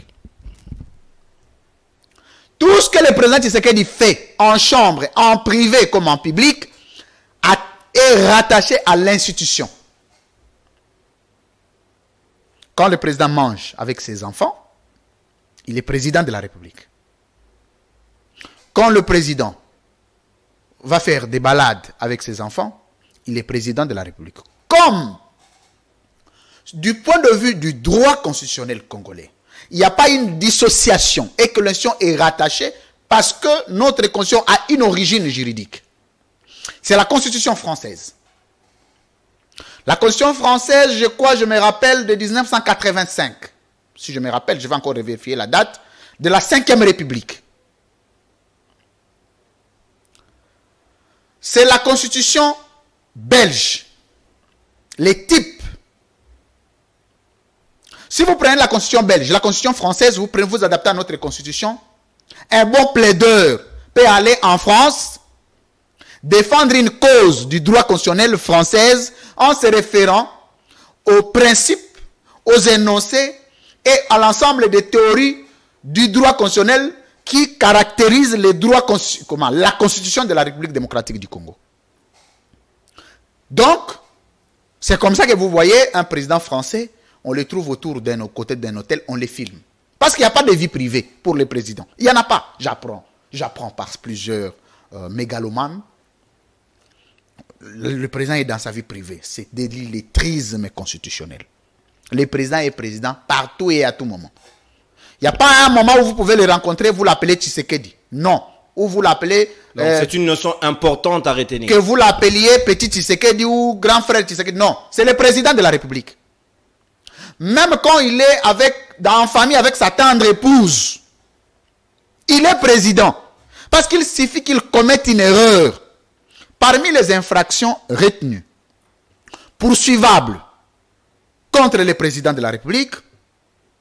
Tout ce que le président Tshisekedi fait en chambre, en privé comme en public, est rattaché à l'institution. Quand le président mange avec ses enfants, il est président de la République. Quand le président va faire des balades avec ses enfants, il est président de la République. Comme, du point de vue du droit constitutionnel congolais, il n'y a pas une dissociation et que l'institution est rattachée parce que notre constitution a une origine juridique. C'est la Constitution française. La Constitution française, je crois, je me rappelle, de 1985. Si je me rappelle, je vais encore vérifier la date, de la 5 République. C'est la Constitution belge. Les types. Si vous prenez la Constitution belge, la Constitution française, vous prenez, vous adaptez à notre Constitution, un bon plaideur peut aller en France défendre une cause du droit constitutionnel française en se référant aux principes, aux énoncés et à l'ensemble des théories du droit constitutionnel qui droits comment, la constitution de la République démocratique du Congo. Donc, c'est comme ça que vous voyez un président français, on le trouve autour d'un côté d'un hôtel, on les filme. Parce qu'il n'y a pas de vie privée pour les présidents. Il n'y en a pas. J'apprends. J'apprends par plusieurs euh, mégalomanes le, président est dans sa vie privée. C'est de l'illettrisme constitutionnel. Le président est président partout et à tout moment. Il n'y a pas un moment où vous pouvez le rencontrer, vous l'appelez Tshisekedi. Non. Ou vous l'appelez... Euh, c'est une notion importante à retenir. Que vous l'appeliez petit Tshisekedi ou grand frère Tshisekedi. Non. C'est le président de la République. Même quand il est avec, dans famille avec sa tendre épouse, il est président. Parce qu'il suffit qu'il commette une erreur Parmi les infractions retenues, poursuivables contre le président de la République,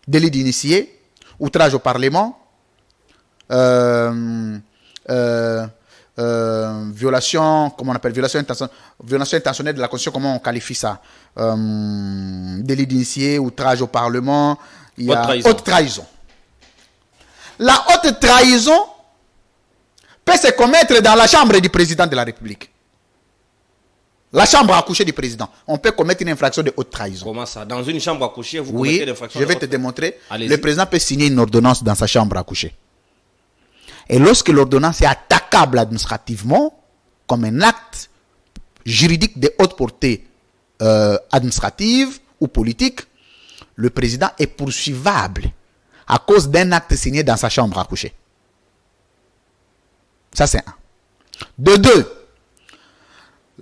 délit d'initié, outrage au Parlement, euh, euh, euh, violation, comment on appelle, violation, intentionnelle de la Constitution, comment on qualifie ça? Délit d'initié, outrage au Parlement, il y a haute trahison. La haute trahison peut se commettre dans la chambre du président de la République. La chambre à coucher du président. On peut commettre une infraction de haute trahison. Comment ça? Dans une chambre à coucher, vous Oui, commettez l'infraction je de vais haute- te démontrer. Le président peut signer une ordonnance dans sa chambre à coucher. Et lorsque l'ordonnance est attaquable administrativement, comme un acte juridique de haute portée euh, administrative ou politique, le président est poursuivable à cause d'un acte signé dans sa chambre à coucher. Ça, c'est un. De deux,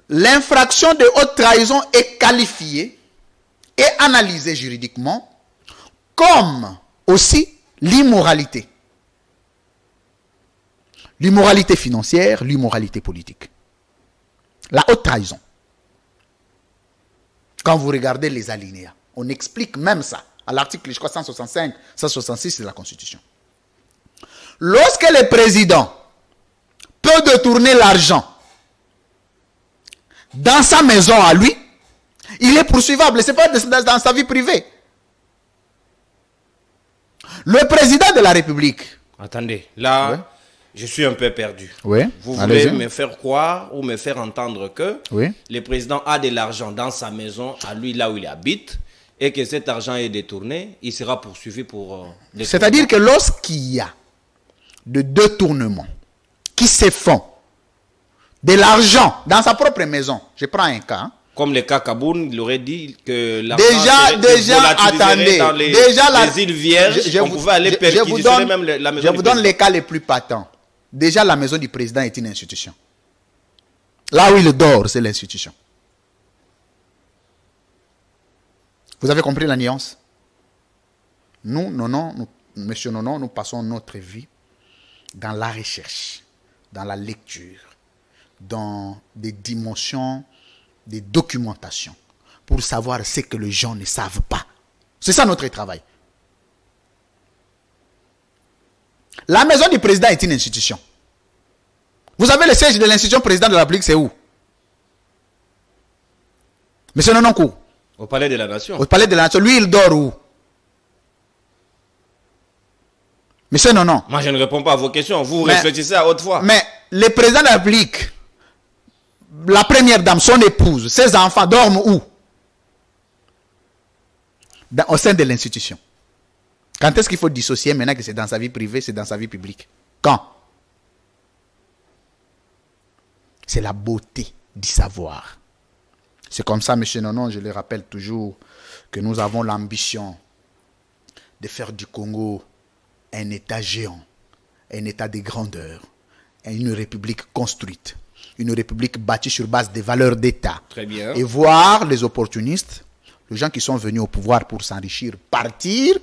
l'infraction de haute trahison est qualifiée et analysée juridiquement comme aussi l'immoralité. L'immoralité financière, l'immoralité politique. La haute trahison. Quand vous regardez les alinéas, on explique même ça à l'article je crois, 165, 166 de la Constitution. Lorsque le président peut détourner l'argent dans sa maison à lui, il est poursuivable. Ce n'est pas dans dans sa vie privée. Le président de la République, Attendez, là, Ouais. Je suis un peu perdu. Oui, Vous voulez me faire croire ou me faire entendre que Oui. le président a de l'argent dans sa maison, à lui, là où il habite, et que cet argent est détourné, il sera poursuivi pour... euh, c'est-à-dire que lorsqu'il y a de détournements qui se font de l'argent dans sa propre maison, je prends un cas, hein, Comme le cas Kaboun, il aurait dit que l'argent Déjà, déjà, attendez. dans les, déjà, la- les îles Vierges, je- je on vous- pouvait aller je- je vous perquisitionner donne- même la maison Je vous donne les cas les plus patents. Déjà, la maison du président est une institution. Là où il dort, c'est l'institution. Vous avez compris la nuance? Nous, Nonon, nous, monsieur Nonon, nous passons notre vie dans la recherche, dans la lecture, dans des dimensions, des documentations, pour savoir ce que les gens ne savent pas. C'est ça notre travail. La maison du président est une institution. Vous savez, le siège de l'institution président de la République, c'est où? Monsieur Nononkou, Au palais de la nation. au palais de la nation, lui, il dort où? Monsieur Nonon. Moi, je ne réponds pas à vos questions. Vous Mais- réfléchissez à haute voix. Mais le président de la République, la première dame, son épouse, ses enfants dorment où? Dans- Au sein de l'institution. Quand est-ce qu'il faut dissocier maintenant que c'est dans sa vie privée, c'est dans sa vie publique? Quand? C'est la beauté du savoir. C'est comme ça, monsieur Nonon, je le rappelle toujours, que nous avons l'ambition de faire du Congo un État géant, un État de grandeur, une république construite, une république bâtie sur base des valeurs d'État. Très bien. Et voir les opportunistes, les gens qui sont venus au pouvoir pour s'enrichir, partir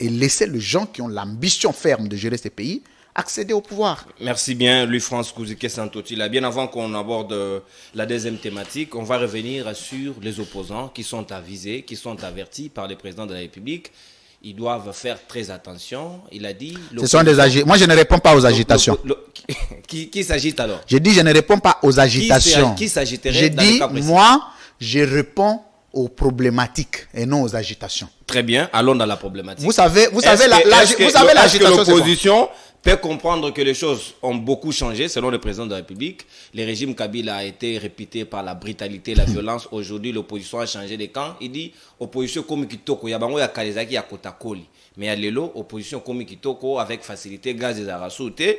et laisser les gens qui ont l'ambition ferme de gérer ces pays accéder au pouvoir. Merci bien, Louis-France Kouzike Santoti. Là, bien avant qu'on aborde euh, la deuxième thématique, on va revenir sur les opposants qui sont avisés, qui sont avertis par le président de la République. Ils doivent faire très attention. Il a dit. Ce sont des agi- Moi, je ne réponds pas aux agitations. Le- le- qui qui s'agite alors? Je dis, je ne réponds pas aux agitations. qui s'agiterait Je dis, moi, je réponds aux problématiques et non aux agitations. Très bien, allons dans la problématique. Vous savez, vous savez, la, que- la- est-ce que- vous savez l'agitation. l'opposition peut comprendre que les choses ont beaucoup changé selon le président de la République? Le régime Kabila a été répété par la brutalité, la violence. Aujourd'hui, l'opposition a changé de camp. Il dit opposition comme kitoko, ya bango ya kalezaki ya kotakoli. Mais ya lelo opposition comme kitoko avec facilité gaz et arasute.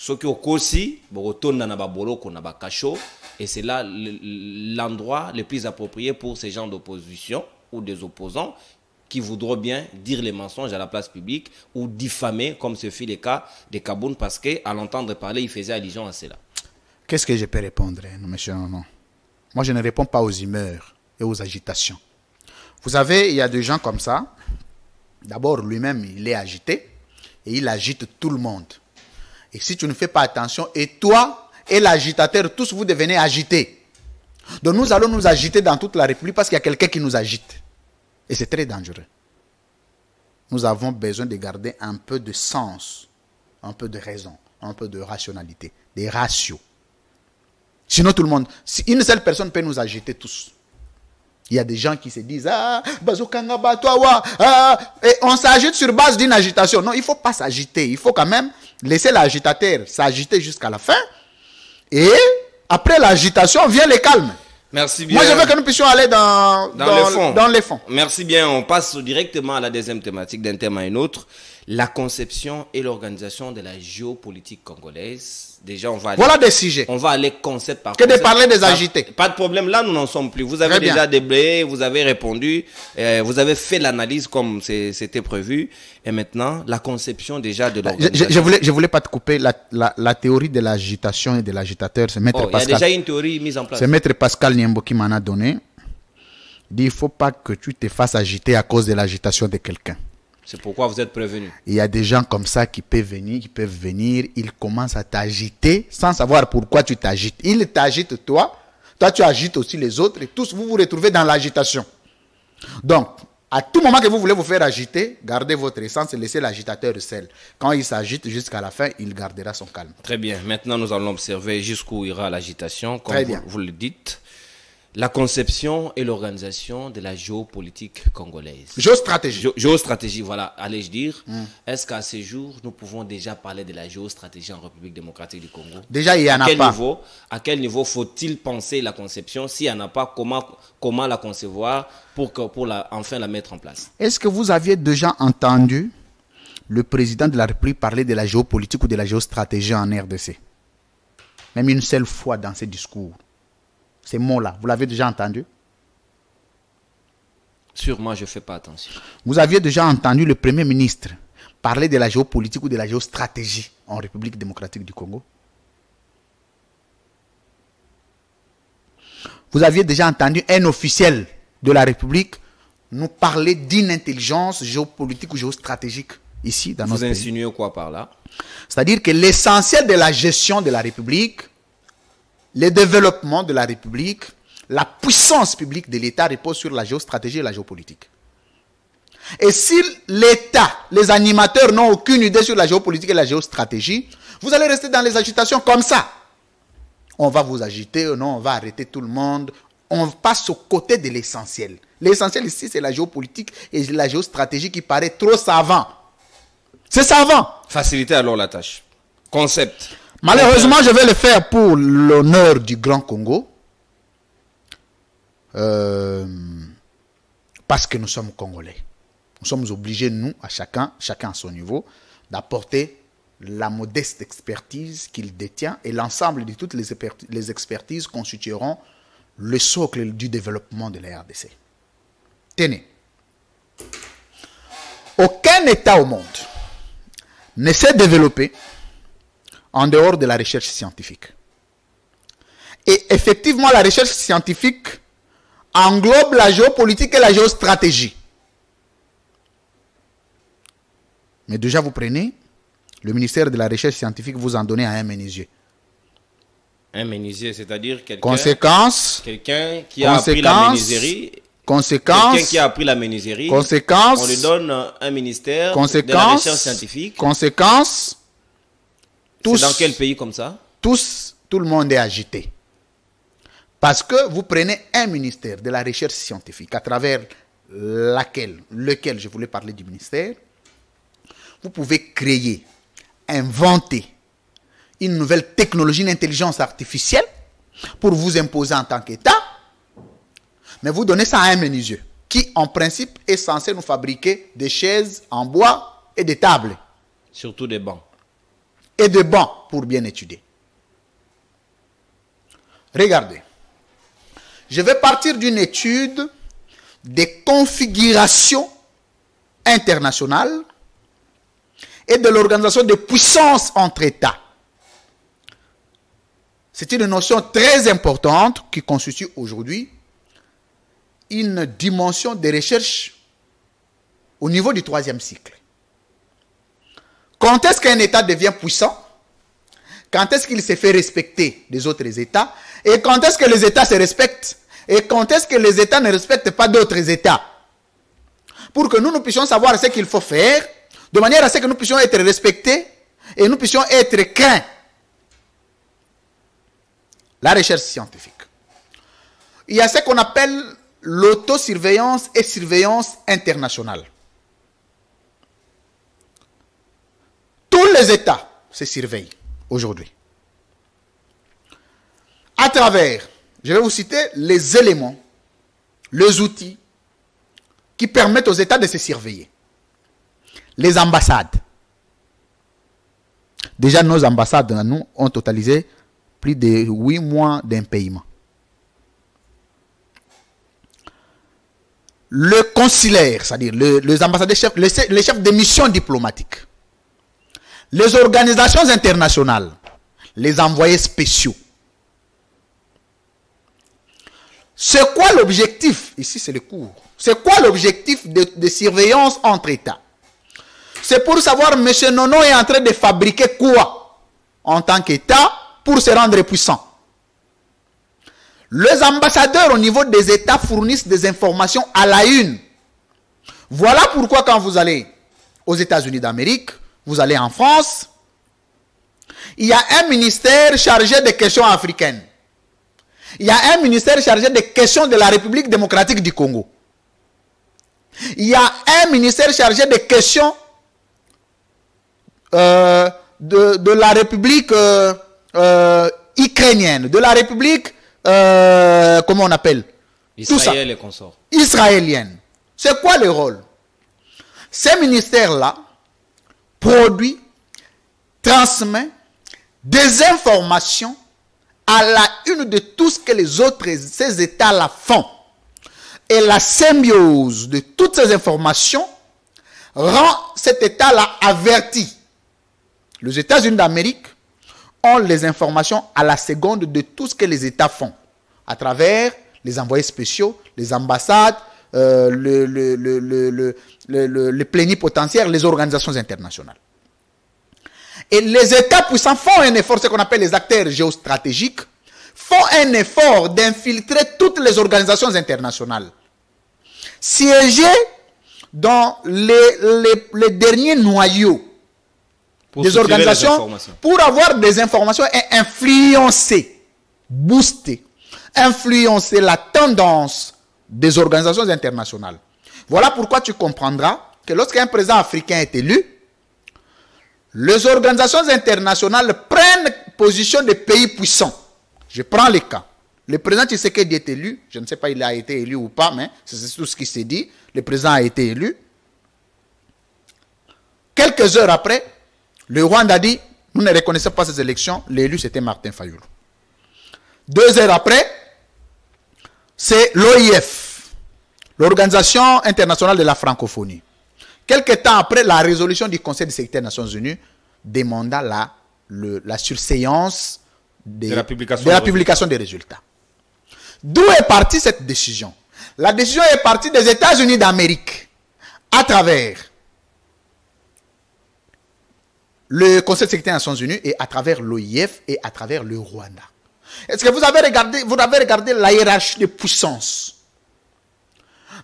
soki okosi bokotonda na baboloko na bakasho et c'est là le- l'endroit le plus approprié pour ces gens d'opposition ou des opposants qui voudront bien dire les mensonges à la place publique ou diffamer comme ce fut le cas de Kaboun parce que à l'entendre parler il faisait allusion à cela Qu'est-ce que je peux répondre, hein, monsieur Non. Moi, je ne réponds pas aux humeurs et aux agitations. Vous savez, il y a des gens comme ça. D'abord, lui-même, il est agité et il agite tout le monde. Et si tu ne fais pas attention, et toi et l'agitateur, tous vous devenez agités. Donc nous allons nous agiter dans toute la République parce qu'il y a quelqu'un qui nous agite. Et c'est très dangereux. Nous avons besoin de garder un peu de sens, un peu de raison, un peu de rationalité, des ratios. Sinon, tout le monde, une seule personne peut nous agiter tous. Il y a des gens qui se disent Ah, ah, et on s'agite sur base d'une agitation. Non, il ne faut pas s'agiter. Il faut quand même laisser l'agitateur s'agiter jusqu'à la fin. Et après l'agitation, vient le calme. Merci bien. Moi, je veux que nous puissions aller dans, Dans les fonds. dans les fonds. Merci bien. On passe directement à la deuxième thématique d'un thème à un autre. La conception et l'organisation de la géopolitique congolaise. Déjà, on va aller, Voilà des sujets. on va aller concept par Que de concept. parler des Pas- agités. Pas, de problème. Là, nous n'en sommes plus. Vous avez déjà déblayé, vous avez répondu, euh, vous avez fait l'analyse comme c'était prévu. Et maintenant, la conception déjà de Je, l'organisation. je, je voulais, je voulais pas te couper. La, la, la théorie de l'agitation et de l'agitateur, c'est Maître Oh, il y a Pascal. déjà une théorie mise en place. C'est Maître Pascal Niembo qui m'en a donné. Il dit il faut pas que tu te fasses agiter à cause de l'agitation de quelqu'un. C'est pourquoi vous êtes prévenu. Il y a des gens comme ça qui peuvent venir, qui peuvent venir, ils commencent à t'agiter sans savoir pourquoi tu t'agites. Ils t'agitent toi, toi tu agites aussi les autres et tous vous vous retrouvez dans l'agitation. Donc, à tout moment que vous voulez vous faire agiter, gardez votre essence et laissez l'agitateur seul. Quand il s'agite jusqu'à la fin, il gardera son calme. Très bien. Maintenant, nous allons observer jusqu'où ira l'agitation, comme Très vous, bien. vous le dites. La conception et l'organisation de la géopolitique congolaise. Géostratégie. Gé- Géostratégie, voilà, allais-je dire. Hmm. Est-ce qu'à ce jour, nous pouvons déjà parler de la géostratégie en République démocratique du Congo? Déjà, il y en à a quel pas. niveau, à quel niveau faut-il penser la conception? S'il n'y en a pas, comment, comment la concevoir pour, que, pour la, enfin la mettre en place? Est-ce que vous aviez déjà entendu le président de la République parler de la géopolitique ou de la géostratégie en RDC Même une seule fois dans ses discours. Ces mots-là, vous l'avez déjà entendu? Sûrement, je ne fais pas attention. Vous aviez déjà entendu le Premier ministre parler de la géopolitique ou de la géostratégie en République démocratique du Congo? Vous aviez déjà entendu un officiel de la République nous parler d'une intelligence géopolitique ou géostratégique ici dans Vous notre pays? insinuez quoi par là? C'est-à-dire que l'essentiel de la gestion de la République, le développement de la République, la puissance publique de l'État repose sur la géostratégie et la géopolitique. Et si l'État, les animateurs n'ont aucune idée sur la géopolitique et la géostratégie, vous allez rester dans les agitations comme ça. On va vous agiter, non, on va arrêter tout le monde. On passe au côté de l'essentiel. L'essentiel ici, c'est la géopolitique et la géostratégie qui paraît trop savant. C'est savant. Faciliter alors la tâche. Concept. Malheureusement, je vais le faire pour l'honneur du Grand Congo. Euh, parce que nous sommes Congolais. Nous sommes obligés, nous, à chacun, chacun à son niveau, d'apporter la modeste expertise qu'il détient et l'ensemble de toutes les, experti- les expertises constitueront le socle du développement de la RDC. Tenez, aucun État au monde ne s'est développé en dehors de la recherche scientifique. Et effectivement, la recherche scientifique englobe la géopolitique et la géostratégie. Mais déjà, vous prenez, le ministère de la Recherche scientifique vous en donnez à un menuisier. Un menuisier, c'est-à-dire quelqu'un Conséquence, quelqu'un qui a appris la Conséquence, menuiserie. Quelqu'un qui a appris la menuiserie. conséquence, On lui donne un ministère de la recherche scientifique. conséquence, tous, dans quel pays comme ça? tous, tout le monde est agité. Parce que vous prenez un ministère de la recherche scientifique à travers laquelle, lequel je voulais parler du ministère, vous pouvez créer, inventer une nouvelle technologie d'intelligence artificielle pour vous imposer en tant qu'État, mais vous donnez ça à un menuisier qui, en principe, est censé nous fabriquer des chaises en bois et des tables Surtout des bancs. Et des bancs pour bien étudier. Regardez. Je vais partir d'une étude des configurations internationales et de l'organisation de puissance entre États. C'est une notion très importante qui constitue aujourd'hui une dimension de recherche au niveau du troisième cycle. Quand est-ce qu'un État devient puissant? Quand est-ce qu'il se fait respecter des autres États? Et quand est-ce que les États se respectent? Et quand est-ce que les États ne respectent pas d'autres États? Pour que nous, nous puissions savoir ce qu'il faut faire, de manière à ce que nous puissions être respectés et nous puissions être craints. La recherche scientifique. Il y a ce qu'on appelle l'autosurveillance et surveillance internationale. Tous les États se surveillent aujourd'hui. À travers je vais vous citer les éléments, les outils qui permettent aux États de se surveiller. Les ambassades. Déjà, nos ambassades, nous, ont totalisé plus de 8 mois d'impayement. Le consulaire, c'est-à-dire les ambassadeurs chefs, les, chefs de mission diplomatique, les organisations internationales, les envoyés spéciaux. C'est quoi l'objectif? Ici, c'est le cours. C'est quoi l'objectif de, surveillance entre États? C'est pour savoir, M. Nono est en train de fabriquer quoi en tant qu'État pour se rendre puissant? Les ambassadeurs au niveau des États fournissent des informations à la une. Voilà pourquoi quand vous allez aux États-Unis d'Amérique, vous allez en France, il y a un ministère chargé des questions africaines. Il y a un ministère chargé des questions de la République démocratique du Congo. Il y a un ministère chargé des questions euh, de, la République euh, euh, ukrainienne, de la République, comment on appelle? Israël et consorts. Israélienne. C'est quoi le rôle? Ces ministères-là produit, transmet des informations à la une de tout ce que les autres, ces États-là font. Et la symbiose de toutes ces informations rend cet État-là averti. Les États-Unis d'Amérique ont les informations à la seconde de tout ce que les États font, à travers les envoyés spéciaux, les ambassades, euh, le, le, le, le, plénipotentiaire, les organisations internationales. Et les États puissants font un effort, ce qu'on appelle les acteurs géostratégiques, font un effort d'infiltrer toutes les organisations internationales. Siéger dans les, les, derniers noyaux des organisations pour avoir des informations et influencer, booster, influencer la tendance des organisations internationales. Voilà pourquoi tu comprendras que lorsqu'un président africain est élu, les organisations internationales prennent position des pays puissants. Je prends les cas. Le président Tshisekedi est élu. Je ne sais pas il a été élu ou pas, mais c'est tout ce qui s'est dit. Le président a été élu. Quelques heures après, le Rwanda dit, nous ne reconnaissons pas ces élections. L'élu, c'était Martin Fayoulou. Deux heures après, c'est l'OIF, l'Organisation internationale de la francophonie. Quelque temps après, la résolution du Conseil de sécurité des Nations Unies demanda la, la surséance de la publication, des résultats. D'où est partie cette décision? La décision est partie des États-Unis d'Amérique à travers le Conseil de sécurité des Nations Unies et à travers l'OIF et à travers le Rwanda. Est-ce que vous avez regardé, vous avez regardé la hiérarchie de puissance?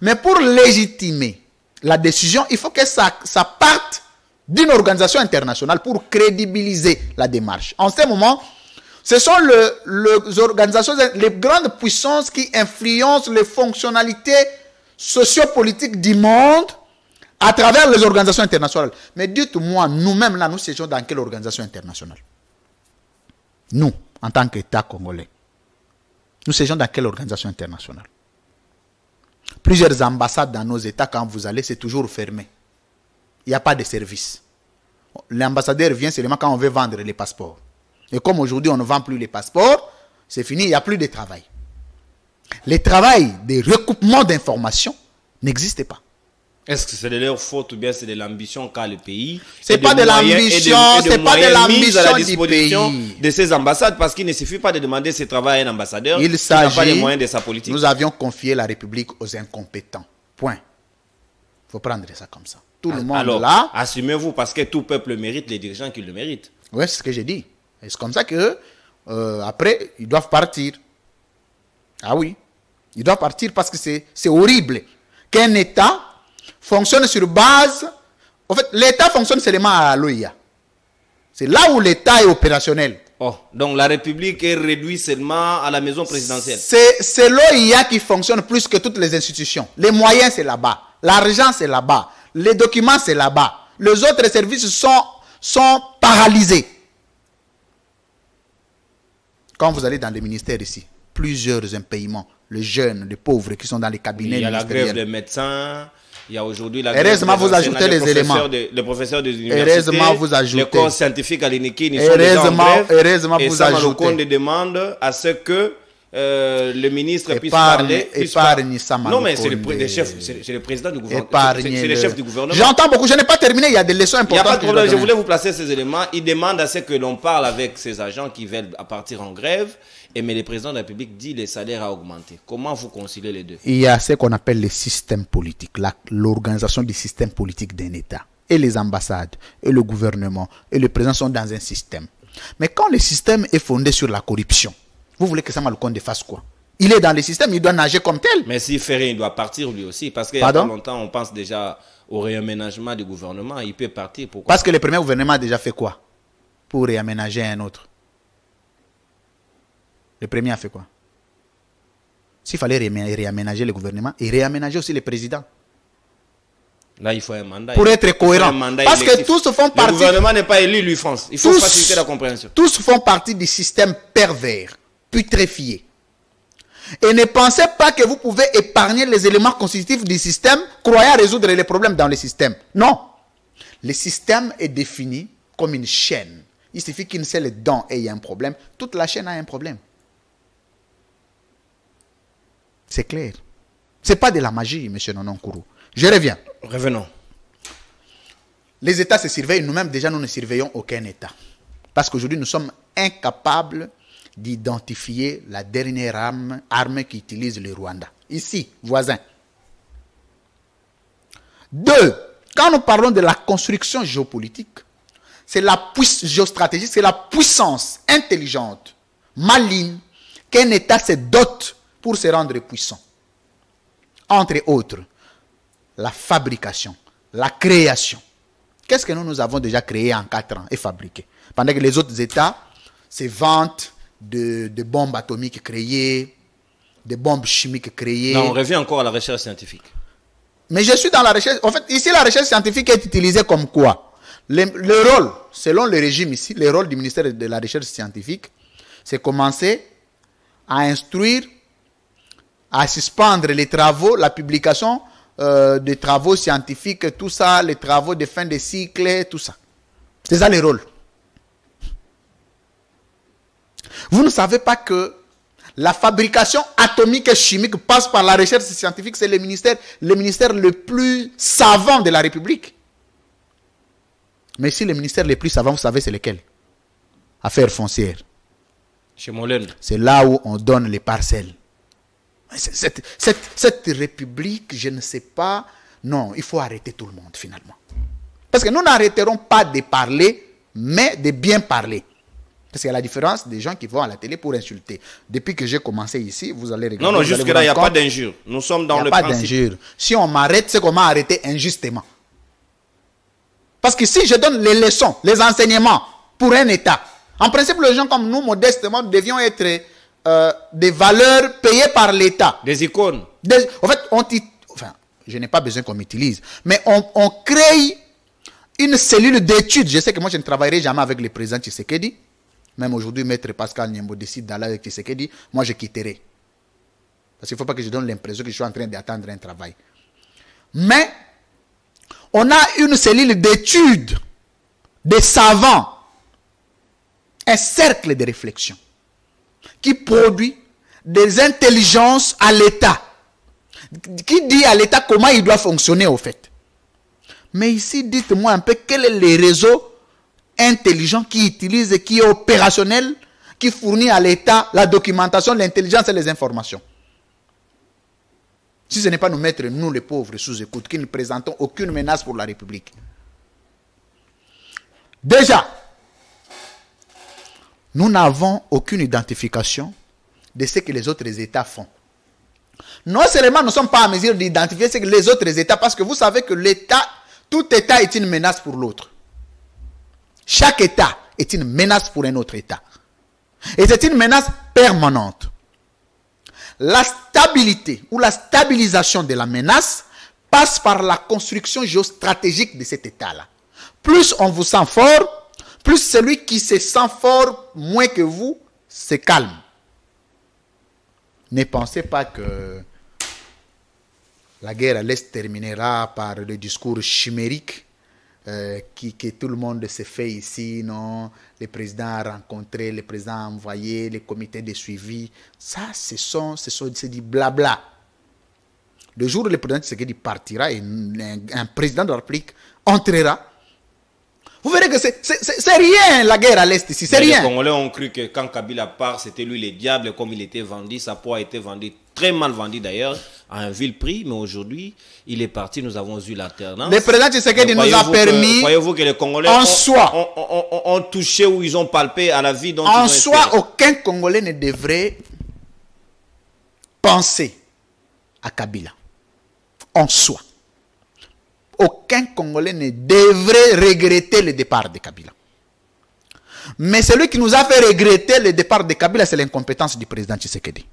Mais pour légitimer la décision, il faut que ça, parte d'une organisation internationale pour crédibiliser la démarche. En ce moment, ce sont les organisations, les grandes puissances qui influencent les fonctionnalités sociopolitiques du monde à travers les organisations internationales. Mais dites-moi, nous-mêmes là, nous siégeons dans quelle organisation internationale? Nous, en tant qu'État congolais. Nous siégeons dans quelle organisation internationale? Plusieurs ambassades dans nos États, quand vous allez, c'est toujours fermé. Il n'y a pas de service. L'ambassadeur vient seulement quand on veut vendre les passeports. Et comme aujourd'hui on ne vend plus les passeports, c'est fini, il n'y a plus de travail. Le travail de recoupement d'informations n'existe pas. Est-ce que c'est de leur faute ou bien c'est de l'ambition qu'a le pays C'est pas de l'ambition, c'est pas de l'ambition à la disposition de ces ambassades parce qu'il ne suffit pas de demander ce travail à un ambassadeur il n'a pas les moyens de sa politique. Nous avions confié la République aux incompétents. Point. Il faut prendre ça comme ça. Tout le monde Alors, là. Assumez-vous parce que tout peuple mérite les dirigeants qui le méritent. Oui, c'est ce que j'ai dit. Et c'est comme ça que euh, après, ils doivent partir. Ah oui. Ils doivent partir parce que c'est horrible qu'un État fonctionne sur base. En fait, l'État fonctionne seulement à l'OIA. C'est là où l'État est opérationnel. Oh, donc la République est réduite seulement à la maison présidentielle. C'est l'OIA qui fonctionne plus que toutes les institutions. Les moyens, c'est là-bas. L'argent, c'est là-bas. Les documents, c'est là-bas. Les autres services sont, sont paralysés. Quand vous allez dans les ministères ici, plusieurs impayements. Les jeunes, les pauvres qui sont dans les cabinets Il y a la grève des médecins. Il y a aujourd'hui la Heureusement, vous ajoutez les éléments. de- les professeurs des universités. Heureusement, vous ajoutez. Les corps scientifiques à ils sont déjà en grève. heureusement, et vous ça, ajoutez. Demande à ce que euh, le ministre puisse Épargne- parler. puisse épargne par- Sama Non, mais c'est le, le chef, c'est c'est le président du gouvernement. C'est le chef du gouvernement. J'entends beaucoup, je n'ai pas terminé, il y a des leçons Il n'y a importantes. pas de que problème, je voulais vous placer ces éléments. Il demande à ce que l'on parle avec ces agents qui veulent partir en grève, et mais le président de la République dit les salaires à augmenter. Comment vous conciliez les deux? Il y a ce qu'on appelle le système politique, l'organisation du système politique d'un État. Et les ambassades, et le gouvernement, et le président sont dans un système. Mais quand le système est fondé sur la corruption, vous voulez que Sama Lukonde fasse quoi? Il est dans le système, il doit nager comme tel. Mais si Ferré il doit partir lui aussi, parce qu'il y a pas longtemps, on pense déjà au réaménagement du gouvernement, il peut partir. Pourquoi Parce que le premier gouvernement a déjà fait quoi? Pour réaménager un autre. Le premier a fait quoi? S'il fallait réamé- réaménager le gouvernement, et réaménager aussi le président. Là, il faut un mandat. Pour Il être cohérent. Parce que tous font Le partie- gouvernement n'est pas élu, lui, France. Il faut Tous- faciliter la compréhension. Tous font partie du système pervers, putréfié. Et ne pensez pas que vous pouvez épargner les éléments constitutifs du système, croyant résoudre les problèmes dans le système. Non. Le système est défini comme une chaîne. Il suffit qu'une seule dent ait un problème, toute la chaîne a un problème. C'est clair. C'est pas de la magie, monsieur Nononkuru. Je reviens. Revenons. Les États se surveillent, nous-mêmes déjà nous ne surveillons aucun État. Parce qu'aujourd'hui nous sommes incapables d'identifier la dernière arme, qu'utilise le Rwanda. Ici, voisin. Deux, quand nous parlons de la construction géopolitique, c'est la puissance géostratégique, c'est la puissance intelligente, maligne, qu'un État se dote pour se rendre puissant. Entre autres, la fabrication, la création. Qu'est-ce que nous, nous avons déjà créé en quatre ans et fabriqué? Pendant que les autres États se vantent de, de bombes atomiques créées, de bombes chimiques créées. Là, on revient encore à la recherche scientifique. Mais je suis dans la recherche. En fait, ici, la recherche scientifique est utilisée comme quoi? Le, le rôle, selon le régime ici, le rôle du ministère de la Recherche scientifique, c'est commencer à instruire, à suspendre les travaux, la publication euh, des travaux scientifiques, tout ça, les travaux de fin de cycle, tout ça. C'est ça le rôle. Vous ne savez pas que la fabrication atomique et chimique passe par la recherche scientifique. C'est le ministère, le ministère le plus savant de la République. Mais si le ministère le plus savant, vous savez, c'est lequel? Affaires foncières. Chez Molène. C'est là où on donne les parcelles. C'est- Cette, cette- cette République, je ne sais pas. Non, il faut arrêter tout le monde finalement. Parce que nous n'arrêterons pas de parler, mais de bien parler. Parce qu'il y a la différence des gens qui vont à la télé pour insulter. Depuis que j'ai commencé ici, vous allez regarder. Non, non, jusque-là, il n'y a pas d'injure. Nous sommes Il dans n'y a le pas d'injure. Si on m'arrête, c'est qu'on m'a arrêté injustement. Parce que si je donne les leçons, les enseignements pour un État, en principe, les gens comme nous, modestement, devions être euh, des valeurs payées par l'État. Des icônes. Des- en fait, on enfin, je n'ai pas besoin qu'on m'utilise, mais on, on crée une cellule d'études. Je sais que moi, je ne travaillerai jamais avec le président Tshisekedi. Même aujourd'hui, Maître Pascal Niembo décide d'aller avec Tshisekedi. Moi, je quitterai. Parce qu'il ne faut pas que je donne l'impression que je suis en train d'attendre un travail. Mais, on a une cellule d'études, des savants, un cercle de réflexion qui produit des intelligences à l'État. Qui dit à l'État comment il doit fonctionner au fait. Mais ici, dites-moi un peu quel est le réseau intelligent qui utilise et qui est opérationnel, qui fournit à l'État la documentation, l'intelligence et les informations. Si ce n'est pas nous mettre, nous les pauvres, sous écoute, qui ne présentons aucune menace pour la République. Déjà, nous n'avons aucune identification de ce que les autres États font. Non seulement nous ne sommes pas en mesure d'identifier ce que les autres États, parce que vous savez que l'État, tout État est une menace pour l'autre. Chaque État est une menace pour un autre État. Et c'est une menace permanente. La stabilité ou la stabilisation de la menace passe par la construction géostratégique de cet État-là. Plus on vous sent fort, plus celui qui se sent fort moins que vous se calme. ne pensez pas que la guerre à l'Est terminera par le discours chimérique euh, qui, que tout le monde s'est fait ici, non? Le président a rencontré, le président a envoyé, les comités de suivi. Ça, ce sont, ce sont, c'est du blabla. Le jour où le président Tshisekedi partira et un, un président de la République entrera, vous verrez que c'est rien la guerre à l'Est ici, c'est rien. Les Congolais ont cru que quand Kabila part, c'était lui le diable, comme il était vendu. Sa peau a été vendue, très mal vendue d'ailleurs, à un vil prix. Mais aujourd'hui, il est parti, nous avons eu l'alternance. Le président Tshisekedi nous a permis. Croyez-vous que les Congolais en ont, soi, ont, ont, ont, touché ou ils ont palpé à la vie dont En ils ont soi, espéré. aucun Congolais ne devrait penser à Kabila. En soi. Aucun Congolais ne devrait regretter le départ de Kabila. Mais celui qui nous a fait regretter le départ de Kabila, c'est l'incompétence du président Tshisekedi.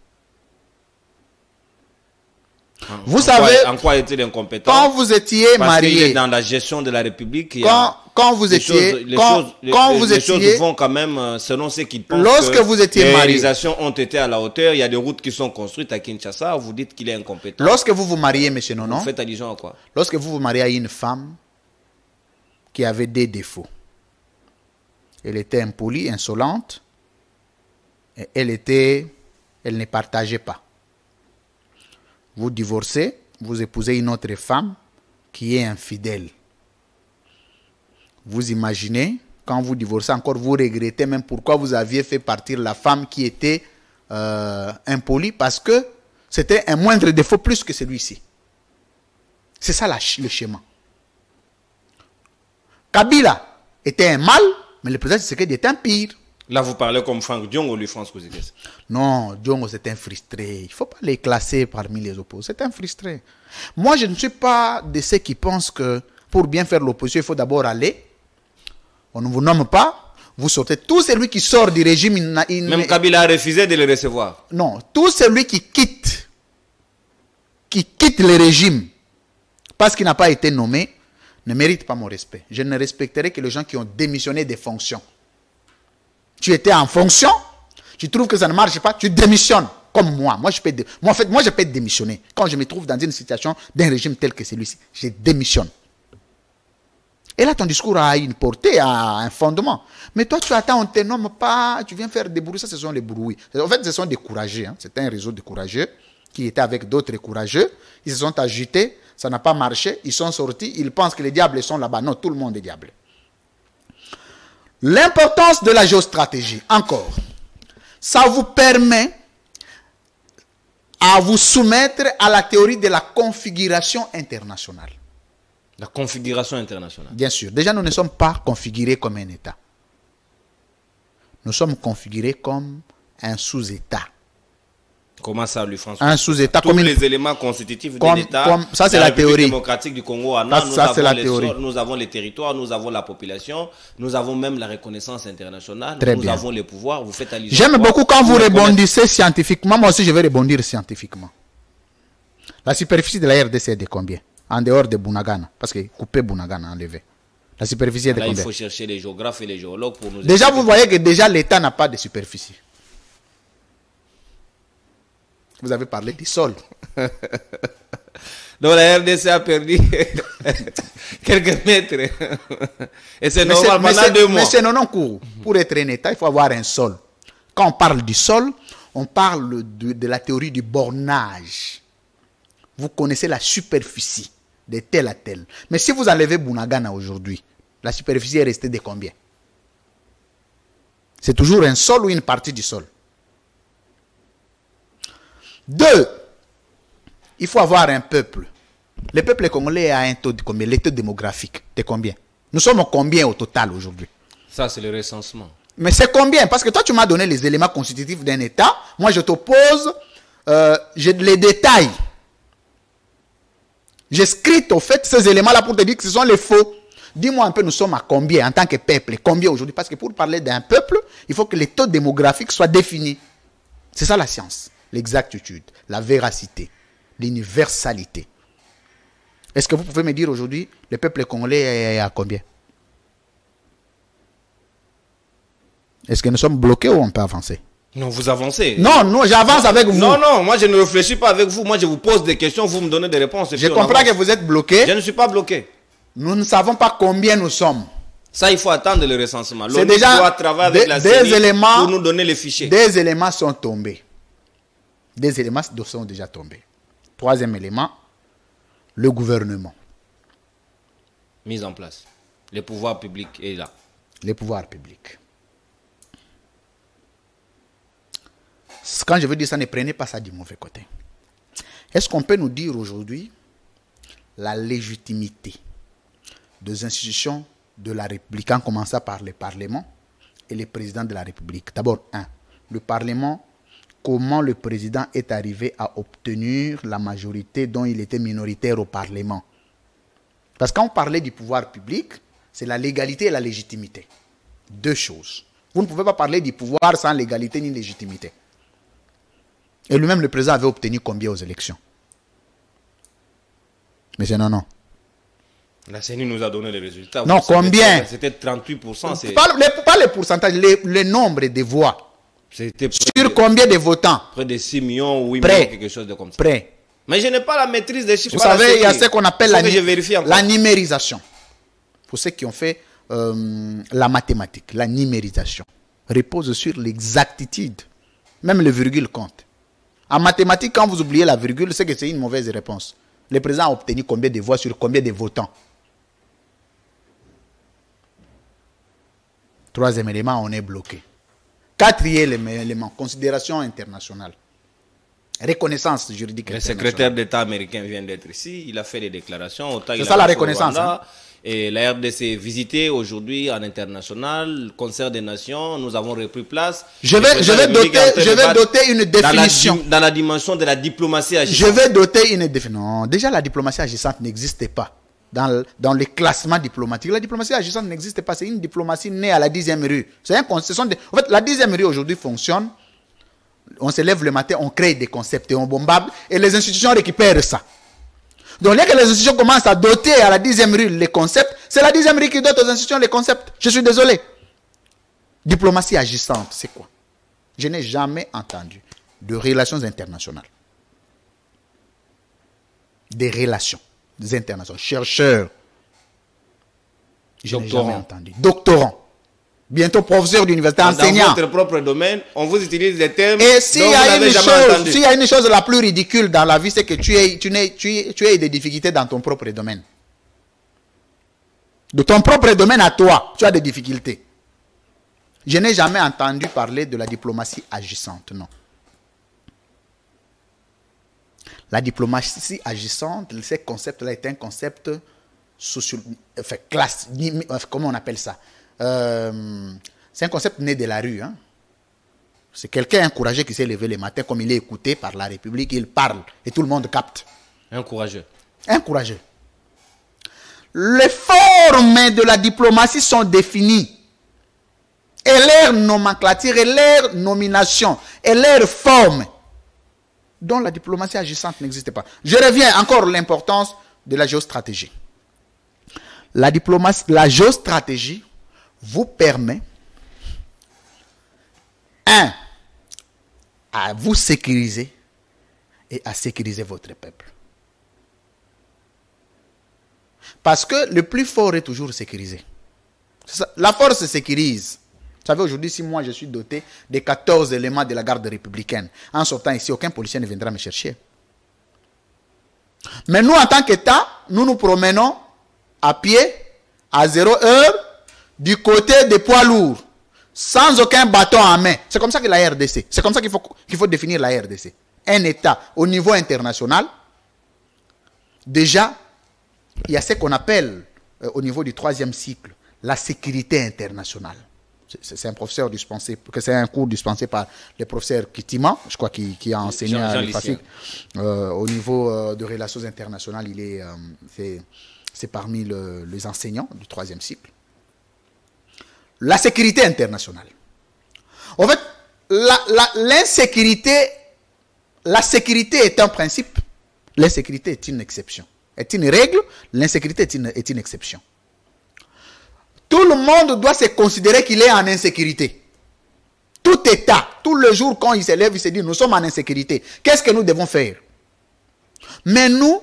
En- Vous en savez, quoi, en quoi est-il incompétent? Quand vous étiez Parce qu'il est marié, dans la gestion de la République. a- quand, quand vous les étiez, choses, les quand, choses- les- quand les- vous les étiez, choses vont quand même euh, selon ce qu'ils pensent. Lorsque que vous étiez les marié. réalisations ont été à la hauteur. Il y a des routes qui sont construites à Kinshasa. Vous dites qu'il est incompétent. lorsque vous vous mariez, monsieur Nonon, Vous faites allusion à quoi? lorsque vous vous mariez à une femme qui avait des défauts, elle était impolie, insolente, et elle était, elle ne partageait pas. Vous divorcez, vous épousez une autre femme qui est infidèle. Vous imaginez, quand vous divorcez encore, vous regrettez même pourquoi vous aviez fait partir la femme qui était euh, impolie, parce que c'était un moindre défaut plus que celui-ci. C'est ça le schéma. Kabila était un mal, mais le président Tshisekedi était un pire. Là, vous parlez comme Franck Dion ou lui, France Kouzikes. Non, Diongo, c'est un frustré. Il ne faut pas les classer parmi les opposants. C'est un frustré. Moi, je ne suis pas de ceux qui pensent que pour bien faire l'opposition, il faut d'abord aller. On ne vous nomme pas. Vous sortez. Tout celui qui sort du régime, il n'a- il Même Kabila a refusé de le recevoir. non, tout celui qui quitte, qui quitte le régime parce qu'il n'a pas été nommé, ne mérite pas mon respect. Je ne respecterai que les gens qui ont démissionné des fonctions. Tu étais en fonction, tu trouves que ça ne marche pas, tu démissionnes. Comme moi. Moi, je peux, moi, en fait, moi, je peux démissionner. Quand je me trouve dans une situation d'un régime tel que celui-ci, je démissionne. Et là, ton discours a une portée, a un fondement. Mais toi, tu attends, on ne te nomme pas, tu viens faire des bruits. Ça, ce sont les bruits. En fait, ce sont des courageux. hein. C'est un réseau de courageux qui était avec d'autres courageux. Ils se sont agités, ça n'a pas marché. Ils sont sortis, ils pensent que les diables sont là-bas. Non, tout le monde est diable. L'importance de la géostratégie, encore, ça vous permet à vous soumettre à la théorie de la configuration internationale. La configuration internationale. Bien sûr. Déjà, nous ne sommes pas configurés comme un État. Nous sommes configurés comme un sous-État. Comment ça, lui, France Un sous-État Tous comme une- les éléments constitutifs de l'État. ça, c'est la théorie. démocratique du Congo, en Ça, nous, ça, avons la les théorie. sols, nous avons les territoires, nous avons la population, nous avons même la reconnaissance internationale, Très nous bien. avons les pouvoirs. Vous faites allusion. J'aime beaucoup quand vous rebondissez scientifiquement. Moi aussi, je vais rebondir scientifiquement. La superficie de la RDC est de combien? En dehors de Bunagana. Parce que couper Bunagana, enlevé. La superficie est de Là, il combien? faut chercher les géographes et les géologues pour nous Déjà, vous voyez que déjà l'État n'a pas de superficie. Vous avez parlé du sol. Donc la RDC a perdu quelques mètres. Et c'est normal pendant deux mois. Mais c'est non cours. Pour être un État, il faut avoir un sol. Quand on parle du sol, on parle de, de la théorie du bornage. Vous connaissez la superficie de tel à tel. Mais si vous enlevez Bunagana aujourd'hui, la superficie est restée de combien? C'est toujours un sol ou une partie du sol? Deux, il faut avoir un peuple. Le peuple congolais a un taux de combien? Le taux démographique de combien? Nous sommes combien au total aujourd'hui? Ça, c'est le recensement. Mais c'est combien? Parce que toi, tu m'as donné les éléments constitutifs d'un État. Moi, je t'oppose euh, j'ai les détails. J'ai script au fait ces éléments-là pour te dire que ce sont les faux. Dis-moi un peu, nous sommes à combien en tant que peuple? Combien aujourd'hui? Parce que pour parler d'un peuple, il faut que les taux démographiques soient définis. C'est ça la science, l'exactitude, la véracité, l'universalité. Est-ce que vous pouvez me dire aujourd'hui, le peuple congolais est à combien? Est-ce que nous sommes bloqués ou on peut avancer? Non, vous avancez. Non, non, j'avance avec vous. Non, non, moi je ne réfléchis pas avec vous. Moi je vous pose des questions, vous me donnez des réponses. Je comprends que vous êtes bloqué. Je ne suis pas bloqué. Nous ne savons pas combien nous sommes. Ça, il faut attendre le recensement. C'est déjà doit travailler avec la des éléments pour nous donner les fichiers. Des éléments sont tombés. Des éléments sont déjà tombés. Troisième élément, le gouvernement. Mise en place. Le pouvoir public est là. Les pouvoirs publics. Quand je veux dire ça, ne prenez pas ça du mauvais côté. Est-ce qu'on peut nous dire aujourd'hui la légitimité des institutions de la République, en commençant par le Parlement et le président de la République? D'abord, un, le Parlement, comment le président est arrivé à obtenir la majorité dont il était minoritaire au Parlement Parce qu'on parlait du pouvoir public, c'est la légalité et la légitimité. Deux choses. Vous ne pouvez pas parler du pouvoir sans légalité ni légitimité. Et lui-même, le président avait obtenu combien aux élections? Mais c'est non, non. La CENI nous a donné les résultats. Non, combien? C'était 38%. Pas, le, pas le pourcentage, le, nombre de voix. Sur combien de votants Près de 6 millions ou 8 millions, quelque chose de comme ça. Près. Mais je n'ai pas la maîtrise des chiffres. Vous savez, il y a ce qu'on appelle la, la numérisation. Pour ceux qui ont fait euh, la mathématique, la numérisation repose sur l'exactitude. Même le virgule compte. En mathématiques, quand vous oubliez la virgule, c'est que c'est une mauvaise réponse. Le président a obtenu combien de voix sur combien de votants? Troisième élément, on est bloqué. Quatrième élément, considération internationale. Reconnaissance juridique. Le secrétaire d'État américain vient d'être ici, il a fait des déclarations. C'est ça la reconnaissance. Hein. Et la RDC visité aujourd'hui en international, concert des nations, nous avons repris place. Je vais, je vais, doter, je vais doter une définition. Dans la, dimension de la diplomatie agissante. Je vais doter une définition. Non, déjà la diplomatie agissante n'existait pas. Dans, dans les classements diplomatiques. La diplomatie agissante n'existe pas. C'est une diplomatie née à la dixième rue. C'est un, en fait, la dixième rue aujourd'hui fonctionne. On se lève le matin, on crée des concepts et on bombarde. Et les institutions récupèrent ça. Donc, dès que les institutions commencent à doter à la dixième rue les concepts, c'est la dixième rue qui dote aux institutions les concepts. Je suis désolé. Diplomatie agissante, c'est quoi? Je n'ai jamais entendu de relations internationales. Des relations internationales. Chercheurs. Je n'ai jamais entendu. Doctorants bientôt professeur d'université, enseignant. Dans votre propre domaine, on vous utilise des termes. Et s'il y, a une chose, s'il y a une chose la plus ridicule dans la vie, c'est que tu aies, tu, tu, tu aies des difficultés dans ton propre domaine. De ton propre domaine à toi, tu as des difficultés. Je n'ai jamais entendu parler de la diplomatie agissante, non. La diplomatie agissante, ce concept-là est un concept social, enfin, classe, comment on appelle ça? Euh, c'est un concept né de la rue. Hein. C'est quelqu'un courageux qui s'est levé le matin, comme il est écouté par la République, il parle et tout le monde capte. Un courageux. Un courageux. Les formes de la diplomatie sont définies. Et leur nomenclature, et leur nomination, et leur forme, dont la diplomatie agissante n'existe pas. Je reviens encore à l'importance de la géostratégie. La diplomatie, la géostratégie vous permet, un, à vous sécuriser et à sécuriser votre peuple. Parce que le plus fort est toujours sécurisé. La force se sécurise. Vous savez, aujourd'hui, si moi je suis doté des 14 éléments de la garde républicaine, en sortant ici, aucun policier ne viendra me chercher. Mais nous, en tant qu'État, nous nous promenons à pied, à zéro heure, du côté des poids lourds, sans aucun bâton en main. C'est comme ça que la RDC, c'est comme ça qu'il faut, faut définir la RDC. Un État au niveau international, déjà, il y a ce qu'on appelle euh, au niveau du troisième cycle la sécurité internationale. C'est un professeur dispensé, que c'est un cours dispensé par le professeur Kitima, je crois, qui, qui a enseigné à euh, au niveau euh, de relations internationales, il est, c'est parmi les enseignants du troisième cycle la sécurité internationale. En fait, l'insécurité, la, sécurité est un principe, l'insécurité est une exception. Est une règle, l'insécurité est une, est une exception. Tout le monde doit se considérer qu'il est en insécurité. Tout État, tout le jour quand il s'élève, il se dit, nous sommes en insécurité. Qu'est-ce que nous devons faire? Mais nous,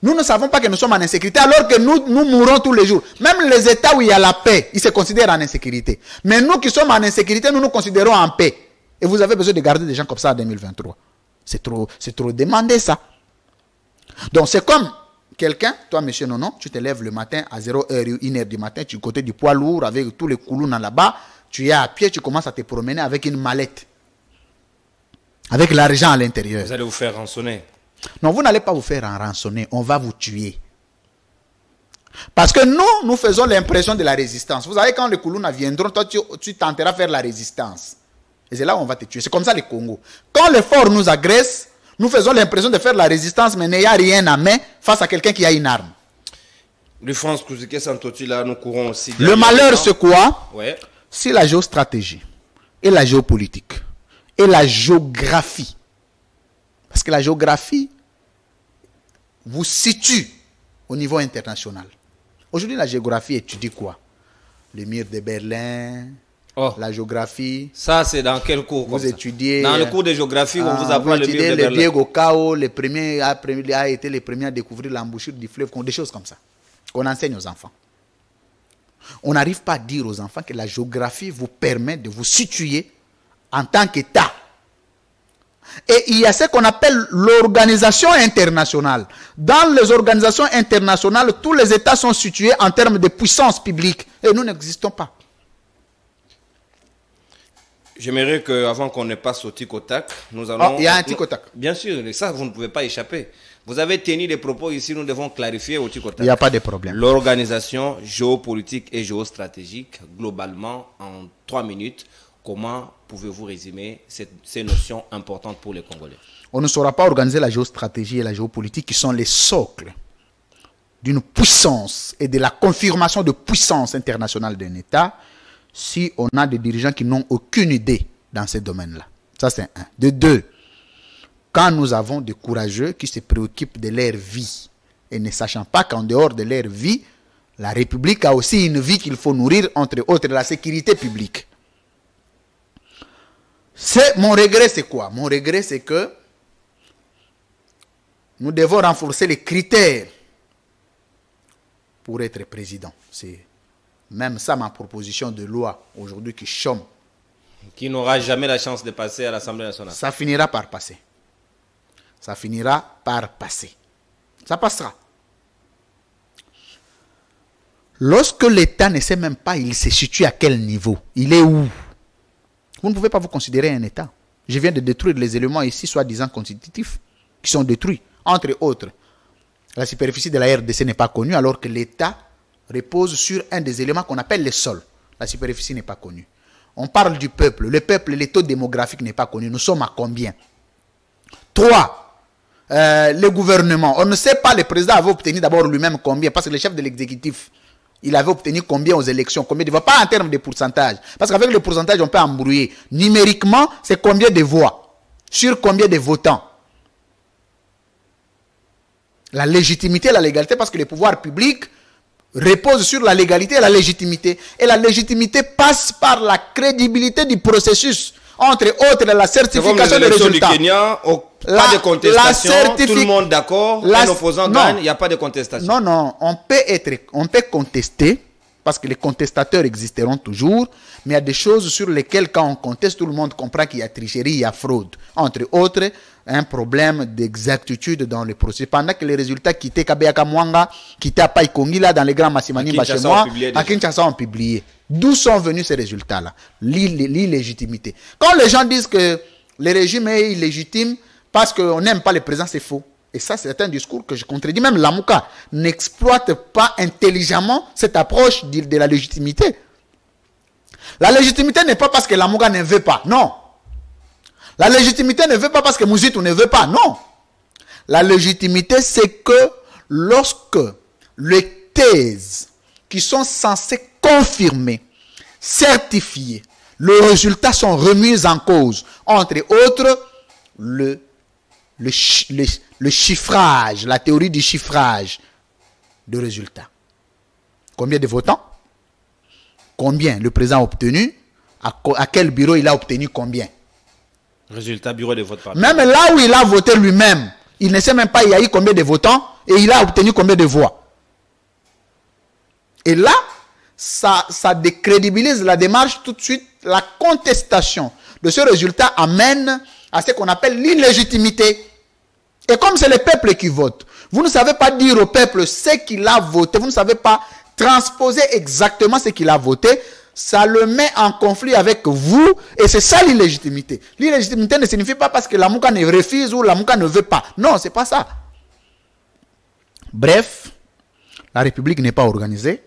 nous ne savons pas que nous sommes en insécurité alors que nous, nous mourons tous les jours. Même les États où il y a la paix, ils se considèrent en insécurité. Mais nous qui sommes en insécurité, nous nous considérons en paix. Et vous avez besoin de garder des gens comme ça en 2023. C'est trop, c'est trop demandé ça. Donc c'est comme quelqu'un, toi monsieur Nonon, tu te lèves le matin à 0h, 1h du matin, tu es côté du poids lourd avec tous les coulons là-bas, tu es à pied, tu commences à te promener avec une mallette. Avec l'argent à l'intérieur. Vous allez vous faire rançonner. Non, vous n'allez pas vous faire rançonner, on va vous tuer. Parce que nous, nous faisons l'impression de la résistance. Vous savez, quand les Koulouna viendront, toi, tu, tu tenteras de faire la résistance. Et c'est là où on va te tuer. C'est comme ça les Congo. Quand les forts nous agressent, nous faisons l'impression de faire la résistance, mais n'ayant rien à main face à quelqu'un qui a une arme. Le France Kouzike Santoti, là, nous courons aussi. Le derrière malheur, c'est quoi? Ouais. C'est la géostratégie et la géopolitique et la géographie. Parce que la géographie vous situe au niveau international. Aujourd'hui, la géographie étudie quoi? Le mur de Berlin, Oh, la géographie. ça, c'est dans quel cours Vous étudiez. Dans le cours de géographie, on vous Ah, apprend le étudiez le. Diego Cao, les premiers a, a été les premiers à découvrir l'embouchure du fleuve, des choses comme ça, qu'on enseigne aux enfants. On n'arrive pas à dire aux enfants que la géographie vous permet de vous situer en tant qu'État. Et il y a ce qu'on appelle l'organisation internationale. Dans les organisations internationales, tous les États sont situés en termes de puissance publique. Et nous n'existons pas. J'aimerais qu'avant qu'on ne passe au tic au tac, nous allons. Ah, il y a un tic au tac. Bien sûr, ça, vous ne pouvez pas échapper. Vous avez tenu des propos ici, nous devons clarifier au tic au Il n'y a pas de problème. L'organisation géopolitique et géostratégique, globalement, en trois minutes, comment pouvez-vous résumer cette- ces notions importantes pour les Congolais? On ne saura pas organiser la géostratégie et la géopolitique qui sont les socles d'une puissance et de la confirmation de puissance internationale d'un État si on a des dirigeants qui n'ont aucune idée dans ces domaines-là. Ça, c'est un. De deux, quand nous avons des courageux qui se préoccupent de leur vie et ne sachant pas qu'en dehors de leur vie, la République a aussi une vie qu'il faut nourrir, entre autres la sécurité publique. C'est mon regret, c'est quoi? Mon regret, c'est que nous devons renforcer les critères pour être président. C'est même ça ma proposition de loi aujourd'hui qui chôme. Qui n'aura jamais la chance de passer à l'Assemblée nationale. Ça finira par passer. Ça finira par passer. Ça passera. Lorsque l'État ne sait même pas, il se situe à quel niveau, il est où? Vous ne pouvez pas vous considérer un État. Je viens de détruire les éléments ici, soi-disant constitutifs, qui sont détruits. Entre autres, la superficie de la RDC n'est pas connue, alors que l'État repose sur un des éléments qu'on appelle le sol. La superficie n'est pas connue. On parle du peuple. Le peuple, le taux démographique n'est pas connu. Nous sommes à combien? Trois, euh, le gouvernement. On ne sait pas, le président avait obtenu d'abord lui-même combien, parce que le chef de l'exécutif, il avait obtenu combien aux élections, combien de voix, pas en termes de pourcentage. Parce qu'avec le pourcentage, on peut embrouiller. Numériquement, c'est combien de voix? Sur combien de votants? La légitimité la légalité, parce que les pouvoirs publics reposent sur la légalité et la légitimité. Et la légitimité passe par la crédibilité du processus. Entre autres, la certification des élections du résultats. Kenya, La- pas de contestation, la tout le monde d'accord, un opposant non. gagne, il n'y a pas de contestation. Non, non, on peut être, on peut contester, parce que les contestateurs existeront toujours, mais il y a des choses sur lesquelles, quand on conteste, tout le monde comprend qu'il y a tricherie, il y a fraude. Entre autres, un problème d'exactitude dans le processus. Pendant que les résultats quittaient Kabeyaka Mwanga, quittaient à Païkongi, là, dans les grands Massimani, À chez moi, à. Kinshasa, on publié. D'où sont venus ces résultats-là? L'illé- L'illégitimité. Quand les gens disent que le régime est illégitime parce qu'on n'aime pas le président, c'est faux. Et ça, c'est un discours que je contredis. Même Lamouka n'exploite pas intelligemment cette approche de, de la légitimité. La légitimité n'est pas parce que Lamouka ne veut pas. Non. La légitimité ne veut pas parce que Mouzitou ne veut pas. Non. La légitimité, c'est que lorsque les thèses qui sont censées confirmer, certifier, les résultats sont remis en cause. Entre autres, le, le, le- le chiffrage, la théorie du chiffrage de résultats. Combien de votants? Combien le président a obtenu à, quel bureau il a obtenu combien. Résultat bureau de vote par Même là où il a voté lui-même, il ne sait même pas il y a eu combien de votants et il a obtenu combien de voix. Et là, ça, ça décrédibilise la démarche tout de suite. La contestation de ce résultat amène à ce qu'on appelle l'illégitimité. Et comme c'est le peuple qui vote, vous ne savez pas dire au peuple ce qu'il a voté, vous ne savez pas transposer exactement ce qu'il a voté, ça le met en conflit avec vous et c'est ça l'illégitimité. L'illégitimité ne signifie pas parce que la Mouka ne refuse ou la Mouka ne veut pas. Non, c'est pas ça. Bref, la République n'est pas organisée,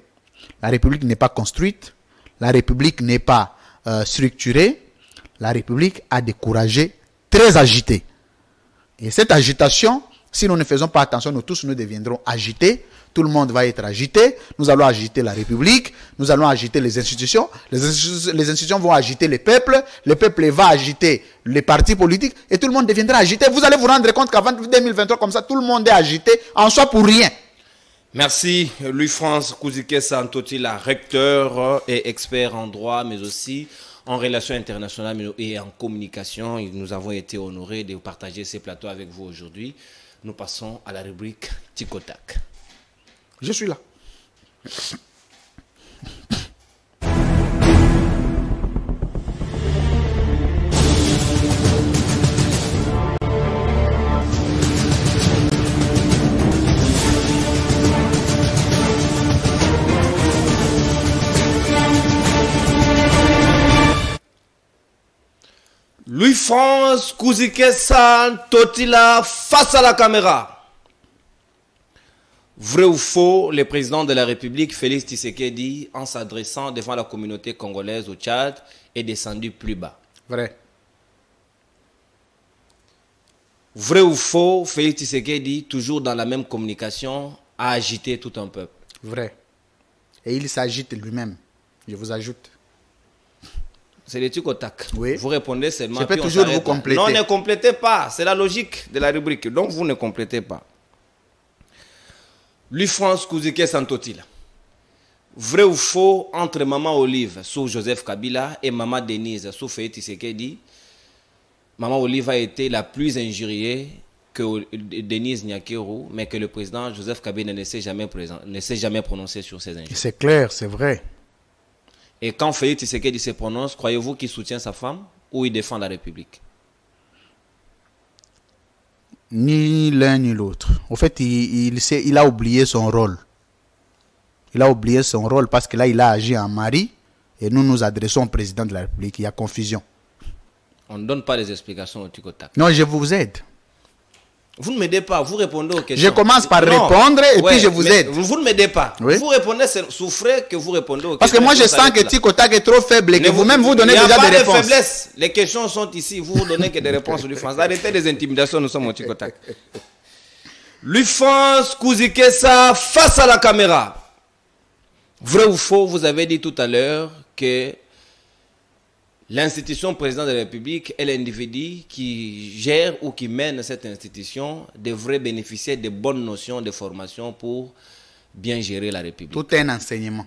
la République n'est pas construite, la République n'est pas euh, structurée, la République a découragé, très agité. Et cette agitation, si nous ne faisons pas attention, nous tous nous deviendrons agités. Tout le monde va être agité. Nous allons agiter la République. Nous allons agiter les institutions. Les, institutions, vont agiter les peuples. Le peuple va agiter les partis politiques. Et tout le monde deviendra agité. Vous allez vous rendre compte qu'avant 2023, comme ça, tout le monde est agité en soi pour rien. Merci Louis-France Kouzike Santotila, recteur et expert en droit, mais aussi en relations internationales et en communication. Nous avons été honorés de partager ces plateaux avec vous aujourd'hui. Nous passons à la rubrique Ticotac. Je suis là. Louis-France Kouzikesan Totila face à la caméra. Vrai ou faux, le président de la République, Félix Tshisekedi, en s'adressant devant la communauté congolaise au Tchad, est descendu plus bas. Vrai. Vrai ou faux, Félix Tshisekedi, toujours dans la même communication, a agité tout un peuple. Vrai. Et il s'agite lui-même. Je vous ajoute. C'est le truc au tac. Oui. Vous répondez seulement. Je peux toujours vous compléter. Non, ne complétez pas. C'est la logique de la rubrique. Donc, vous ne complétez pas. Lui, France Kouzike Santotila. Vrai ou faux entre Maman Olive sous Joseph Kabila et Maman Denise sous Fayette Sekedi Maman Olive a été la plus injuriée que Denise Nyakero, mais que le président Joseph Kabila ne s'est jamais, jamais prononcé sur ces injures. C'est clair, c'est vrai. Et quand Félix Tshisekedi se prononce, croyez-vous qu'il soutient sa femme ou il défend la République? Ni l'un ni l'autre. En fait, il, il, il, a oublié son rôle. Il a oublié son rôle parce que là, il a agi en mari et nous nous adressons au président de la République. Il y a confusion. On ne donne pas les explications au Ticotac. Non, je vous aide. Vous ne m'aidez pas, vous répondez aux questions. Je commence par répondre et puis je vous aide. Vous ne m'aidez pas. Vous répondez, souffrez que vous répondez aux Parce questions. Parce que moi je sens que Tikotak est trop faible et que vous-même vous, donnez déjà des réponses. De faiblesse. Les questions sont ici, vous ne donnez que des réponses du France. Arrêtez les intimidations, nous sommes au Tikotak. L'UFRANCE Kouzikessa face à la caméra. Vrai ou faux, vous avez dit tout à l'heure que L'institution président de la République et l'individu qui gère ou qui mène cette institution devraient bénéficier de bonnes notions de formation pour bien gérer la République. Tout est un enseignement.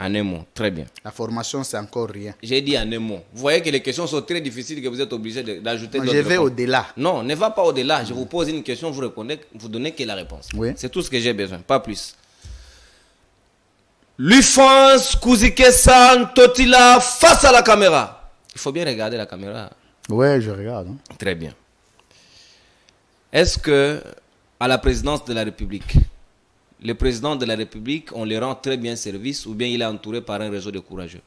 En un mot, très bien. La formation, c'est encore rien. J'ai dit en un mot. Vous voyez que les questions sont très difficiles que vous êtes obligé d'ajouter Je vais au-delà. Non, ne va pas au-delà. Je vous pose une question, vous répondez, vous donnez que la réponse. Oui. C'est tout ce que j'ai besoin, pas plus. L'UFANS Kouzike-san Totila face à la caméra. Il faut bien regarder la caméra. Ouais, je regarde. Hein. Très bien. Est-ce que à la présidence de la République, le président de la République, on le rend très bien service ou bien il est entouré par un réseau de courageux?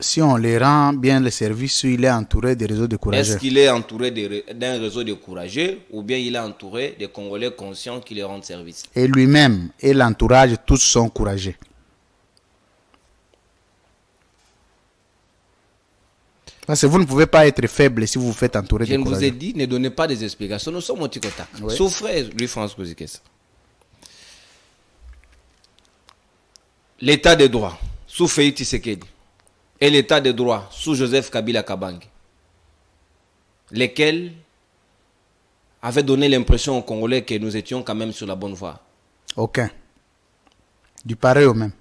Si on les rend bien le service, il est entouré des réseaux de courageux. Est-ce qu'il est entouré d'un réseau de courageux ou bien il est entouré des Congolais conscients qui lui rendent service Et lui-même et l'entourage, tous sont courageux. Parce que vous ne pouvez pas être faible si vous vous faites entourer de courageux. Je vous ai dit, ne donnez pas des explications. Nous sommes au Ticotac. Souffrez, lui, France Kouzikes. L'état de droit, sous Félix Tshisekedi et l'état de droit sous Joseph Kabila Kabangi, lesquels avaient donné l'impression aux Congolais que nous étions quand même sur la bonne voie Aucun. Du pareil au même.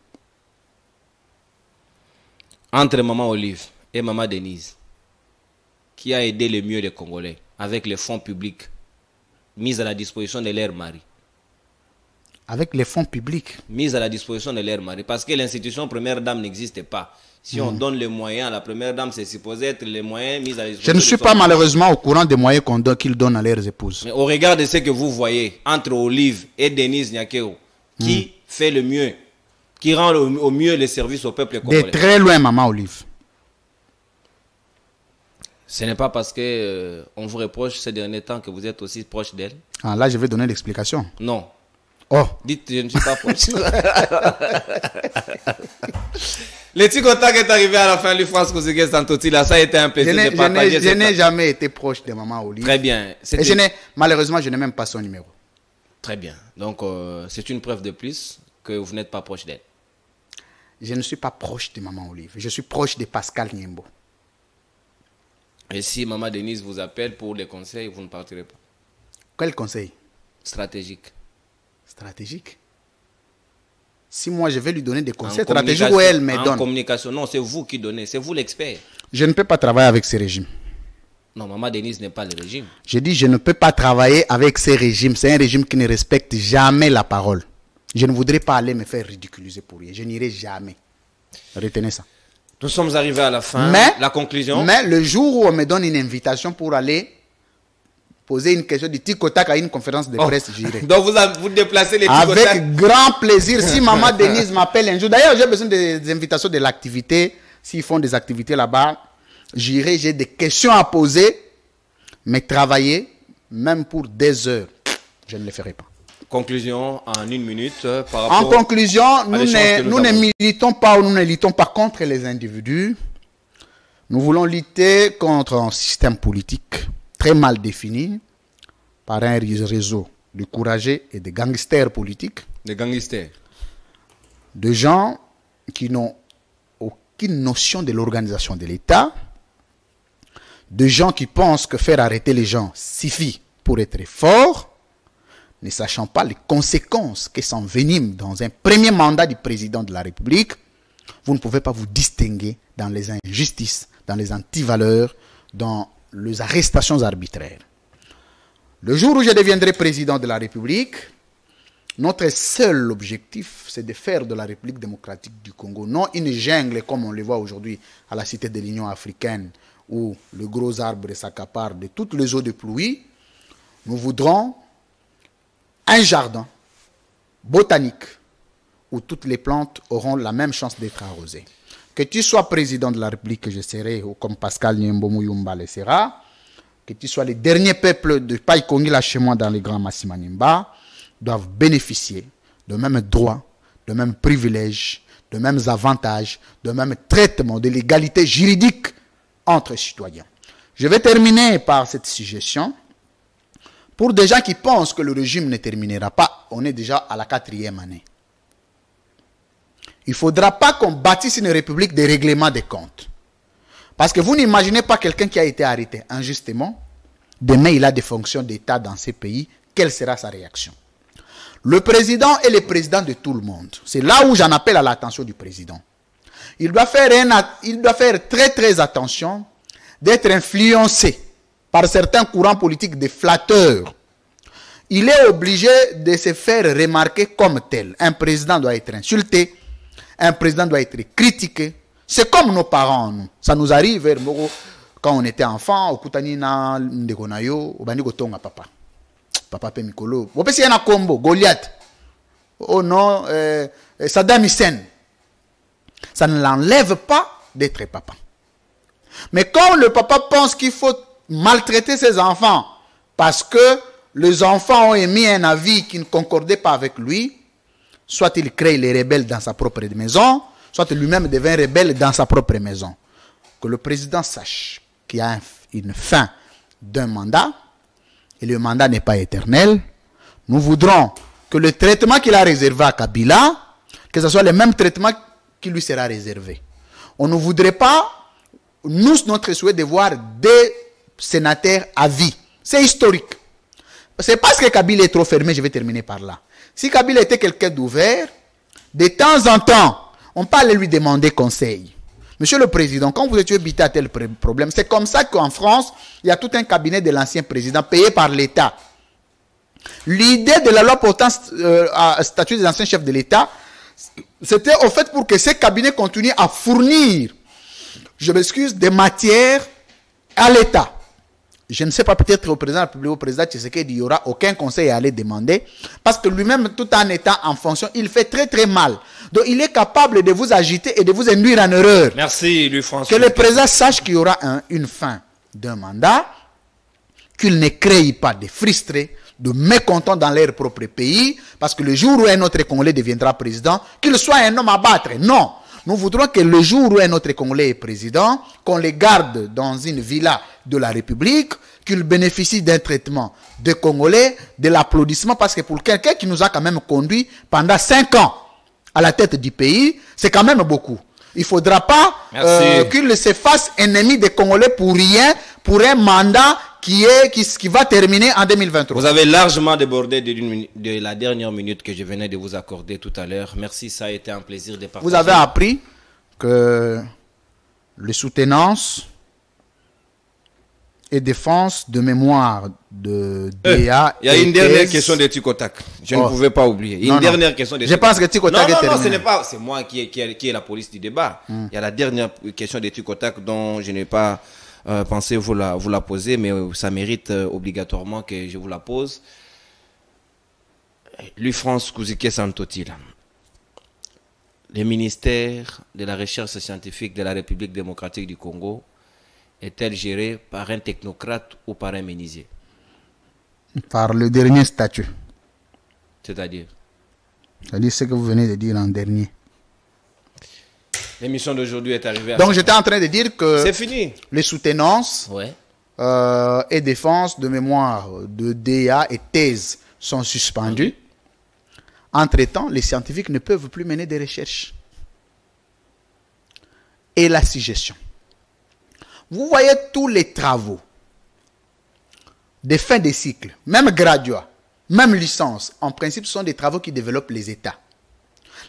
entre Maman Olive et Maman Denise, qui a aidé le mieux les Congolais avec les fonds publics mis à la disposition de leur mari Avec les fonds publics. Mis à la disposition de leur mari. Parce que l'institution première dame n'existe pas. Si on donne les moyens à la première dame, c'est supposé être les moyens mis à la Je ne de suis pas malheureusement au courant des moyens qu'on donne- qu'ils donnent à leurs épouses. Mais au regard de ce que vous voyez entre Olive et Denise Nyakeo, qui fait le mieux, qui rend le- au mieux les services au peuple De congolais? très loin, maman Olive. Ce n'est pas parce que euh, on vous reproche ces derniers temps que vous êtes aussi proche d'elle? Ah, là, je vais donner l'explication. Non. Oh, Dites, je ne suis pas proche. Le petit contact est arrivé à la fin du France Santoti. Là, ça a été un plaisir de je partager je n'ai jamais été proche de maman Olive. Très bien. Et je malheureusement, je n'ai même pas son numéro. Très bien. Donc, euh, c'est une preuve de plus que vous n'êtes pas proche d'elle. Je ne suis pas proche de maman Olive. Je suis proche de Pascal Niembo. Et si Maman Denise vous appelle pour les conseils, vous ne partirez pas. Quel conseil? Stratégique. Stratégique Si moi, je vais lui donner des En conseils stratégiques où elle me en donne, communication, non, c'est vous qui donnez, c'est vous l'expert. je ne peux pas travailler avec ces régimes. Non, Maman Denise n'est pas le régime. Je dis, je ne peux pas travailler avec ces régimes. C'est un régime qui ne respecte jamais la parole. Je ne voudrais pas aller me faire ridiculiser pour rien. Je n'irai jamais. Retenez ça. Nous sommes arrivés à la fin. Mais, la conclusion? mais le jour où on me donne une invitation pour aller poser une question du tic au tac à une conférence de Oh. presse, j'irai. Donc vous, vous déplacez les petits contacts. Avec grand plaisir. Si maman Denise m'appelle un jour, d'ailleurs, j'ai besoin des, des invitations de l'activité. S'ils font des activités là-bas, j'irai. J'ai des questions à poser, mais travailler, même pour des heures, je ne le ferai pas. Conclusion en une minute euh, En conclusion, nous, ne, nous nous ne militons pas ou nous ne luttons pas contre les individus. Nous voulons lutter contre un système politique très mal défini par un réseau de courageux et de gangsters politiques, des gangsters. de gens qui n'ont aucune notion de l'organisation de l'État, de gens qui pensent que faire arrêter les gens suffit pour être fort, ne sachant pas les conséquences que s'enveniment dans un premier mandat du président de la République, vous ne pouvez pas vous distinguer dans les injustices, dans les antivaleurs, dans les arrestations arbitraires. Le jour où je deviendrai président de la République, notre seul objectif, c'est de faire de la République démocratique du Congo, non une jungle comme on le voit aujourd'hui à la cité de l'Union africaine, où le gros arbre s'accapare de toutes les eaux de pluie. Nous voudrons un jardin botanique où toutes les plantes auront la même chance d'être arrosées. Que tu sois président de la République, que je serai, ou comme Pascal Niembo Muyumba le sera, que tu sois le dernier peuple de Païkongi là chez moi dans les grands Massimanimba, doivent bénéficier de mêmes droits, de mêmes privilèges, de mêmes avantages, de même traitement, de l'égalité juridique entre citoyens. Je vais terminer par cette suggestion. Pour des gens qui pensent que le régime ne terminera pas, on est déjà à la quatrième année. Il ne faudra pas qu'on bâtisse une république de règlement des comptes. Parce que vous n'imaginez pas quelqu'un qui a été arrêté injustement. Demain, il a des fonctions d'État dans ces pays. Quelle sera sa réaction? Le président est le président de tout le monde. C'est là où j'en appelle à l'attention du président. Il doit faire, il doit faire très très attention d'être influencé par certains courants politiques des flatteurs. Il est obligé de se faire remarquer comme tel. Un président doit être insulté, un président doit être critiqué. C'est comme nos parents. Ça nous arrive quand on était enfant, au Kutanina, Ndekonayo, au Bandiko Tonga papa. Papa pe Mikolo. Vous savez, un combo, Goliath. Oh non, euh, Saddam Hussein. Ça ne l'enlève pas d'être papa. Mais quand le papa pense qu'il faut maltraiter ses enfants parce que les enfants ont émis un avis qui ne concordait pas avec lui, soit il crée les rebelles dans sa propre maison, soit lui-même devient rebelle dans sa propre maison. Que le président sache qu'il y a une fin d'un mandat, et le mandat n'est pas éternel. Nous voudrons que le traitement qu'il a réservé à Kabila, que ce soit le même traitement qui lui sera réservé. On ne voudrait pas, nous, notre souhait de voir des sénateurs à vie. C'est historique. C'est parce que Kabila est trop fermé, je vais terminer par là. Si Kabila était quelqu'un d'ouvert, de temps en temps, on peut aller lui demander conseil. Monsieur le Président, quand vous étiez habité à tel problème, c'est comme ça qu'en France, il y a tout un cabinet de l'ancien président payé par l'État. L'idée de la loi portant euh, à statut des anciens chefs de l'État, c'était au fait pour que ces cabinets continuent à fournir, je m'excuse, des matières à l'État. Je ne sais pas, peut-être au président au président Tshisekedi, il n'y aura aucun conseil à aller demander, parce que lui-même, tout en étant en fonction, il fait très très mal. Donc il est capable de vous agiter et de vous induire en erreur. Merci, Louis François. Que le président sache qu'il y aura une fin d'un mandat, qu'il ne crée pas de frustrés, de mécontents dans leur propre pays, parce que le jour où un autre Congolais deviendra président, qu'il soit un homme à battre. Non. Nous voudrons que le jour où un autre Congolais est président, qu'on les garde dans une villa de la République, qu'il bénéficie d'un traitement de Congolais, de l'applaudissement, parce que pour quelqu'un qui nous a quand même conduit pendant cinq ans à la tête du pays, c'est quand même beaucoup. Il ne faudra pas euh, qu'il se fasse ennemi des Congolais pour rien, pour un mandat qui, est, qui, qui, va terminer en 2023. Vous avez largement débordé de, de, la dernière minute que je venais de vous accorder tout à l'heure. Merci, ça a été un plaisir de partager. Vous avez appris que les soutenances et défense de mémoire de DA. Il y a une dernière question de Tikotak. Je ne oh. pouvais pas oublier. Une dernière question de Je pense que Tikotak non, non, Non, ce n'est pas. C'est moi qui, qui, qui, est la police du débat. Hmm. Il y a la dernière question de Tikotak dont je n'ai pas euh, pensé vous la, vous la poser, mais euh, ça mérite euh, obligatoirement que je vous la pose. Lui, France Kouzike Santoti, le ministère de la Recherche scientifique de la République démocratique du Congo est-elle gérée par un technocrate ou par un menuisier? Par le dernier statut. C'est-à-dire? C'est-à-dire ce que vous venez de dire en dernier. L'émission d'aujourd'hui est arrivée à Donc j'étais en train de dire que c'est fini. les soutenances ouais. euh, et défense de mémoire de DA et thèse sont suspendues. Entre-temps, les scientifiques ne peuvent plus mener des recherches. Et la suggestion. Vous voyez tous les travaux des fins de cycle, même graduat, même licence, en principe, ce sont des travaux qui développent les États.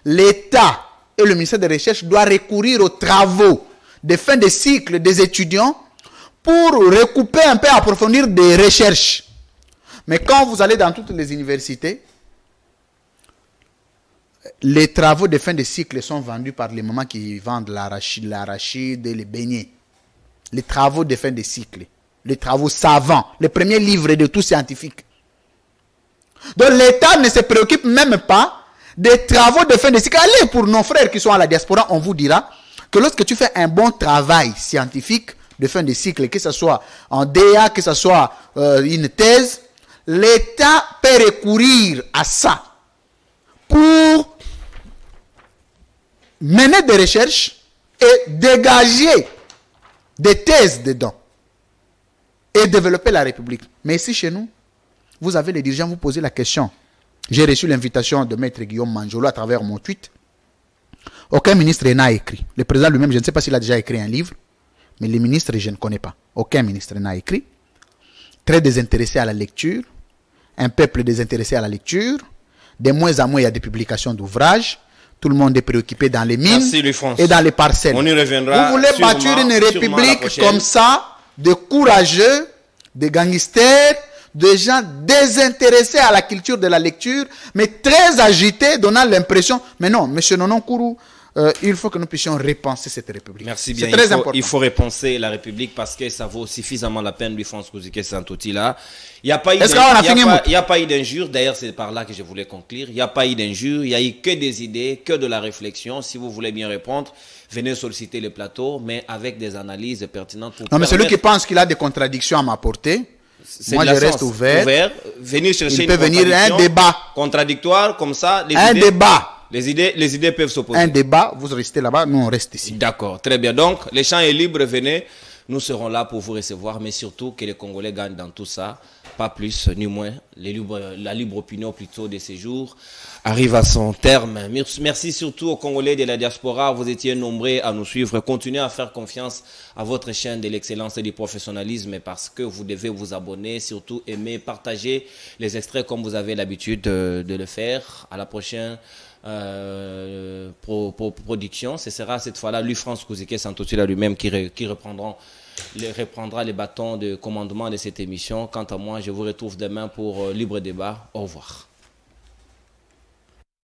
L'État et le ministère des Recherches doivent recourir aux travaux des fins de cycle des étudiants pour recouper un peu, approfondir des recherches. Mais quand vous allez dans toutes les universités, les travaux de fin de cycle sont vendus par les mamans qui vendent l'arachide, l'arachide et les beignets les travaux de fin de cycle, les travaux savants, les premiers livres de tout scientifique. Donc l'État ne se préoccupe même pas des travaux de fin de cycle. Allez pour nos frères qui sont à la diaspora, on vous dira que lorsque tu fais un bon travail scientifique de fin de cycle, que ce soit en DA, que ce soit euh, une thèse, l'État peut recourir à ça pour mener des recherches et dégager des thèses dedans et développer la République. Mais ici, chez nous, vous avez les dirigeants, vous posez la question. J'ai reçu l'invitation de Maître Guillaume Manjolo à travers mon tweet. Aucun ministre n'a écrit. Le président lui-même, je ne sais pas s'il a déjà écrit un livre, mais les ministres, je ne connais pas. Aucun ministre n'a écrit. Très désintéressé à la lecture. Un peuple désintéressé à la lecture. De moins en moins, il y a des publications d'ouvrages. Tout le monde est préoccupé dans les mines et dans les parcelles. On y reviendra. Vous voulez bâtir une république comme ça, de courageux, de gangsters, de gens désintéressés à la culture de la lecture, mais très agités, donnant l'impression, mais non, monsieur Nonon euh, il faut que nous puissions repenser cette République. Merci bien. Très il faut, important. Il faut repenser la République parce que ça vaut suffisamment la peine, lui, France Kouzike Santoti, là. Il n'y a pas eu d'injure. D'ailleurs, c'est par là que je voulais conclure. Il n'y a pas eu d'injure. Il n'y a eu que des idées, que de la réflexion. Si vous voulez bien répondre, venez solliciter le plateau, mais avec des analyses pertinentes. non, mais celui qui pense qu'il a des contradictions à m'apporter, moi, je reste ouvert. ouvert. Venir chercher Il peut venir un débat. Contradictoire, comme ça. un débat. Les idées, les idées peuvent s'opposer. Un débat, vous restez là-bas, nous on reste ici. D'accord, très bien. Donc, les champs est libre, venez. Nous serons là pour vous recevoir, mais surtout que les Congolais gagnent dans tout ça. Pas plus ni moins. La libre opinion plutôt de ces jours arrive à son terme. Merci surtout aux Congolais de la diaspora. Vous étiez nombreux à nous suivre. Continuez à faire confiance à votre chaîne de l'excellence et du professionnalisme parce que vous devez vous abonner, surtout aimer, partager les extraits comme vous avez l'habitude de, le faire. À la prochaine euh, pro, production. Ce sera cette fois-là lui, France Kouzike Santotila lui-même qui reprendront reprendra les bâtons de commandement de cette émission. Quant à moi, je vous retrouve demain pour euh, Libre Débat. Au revoir.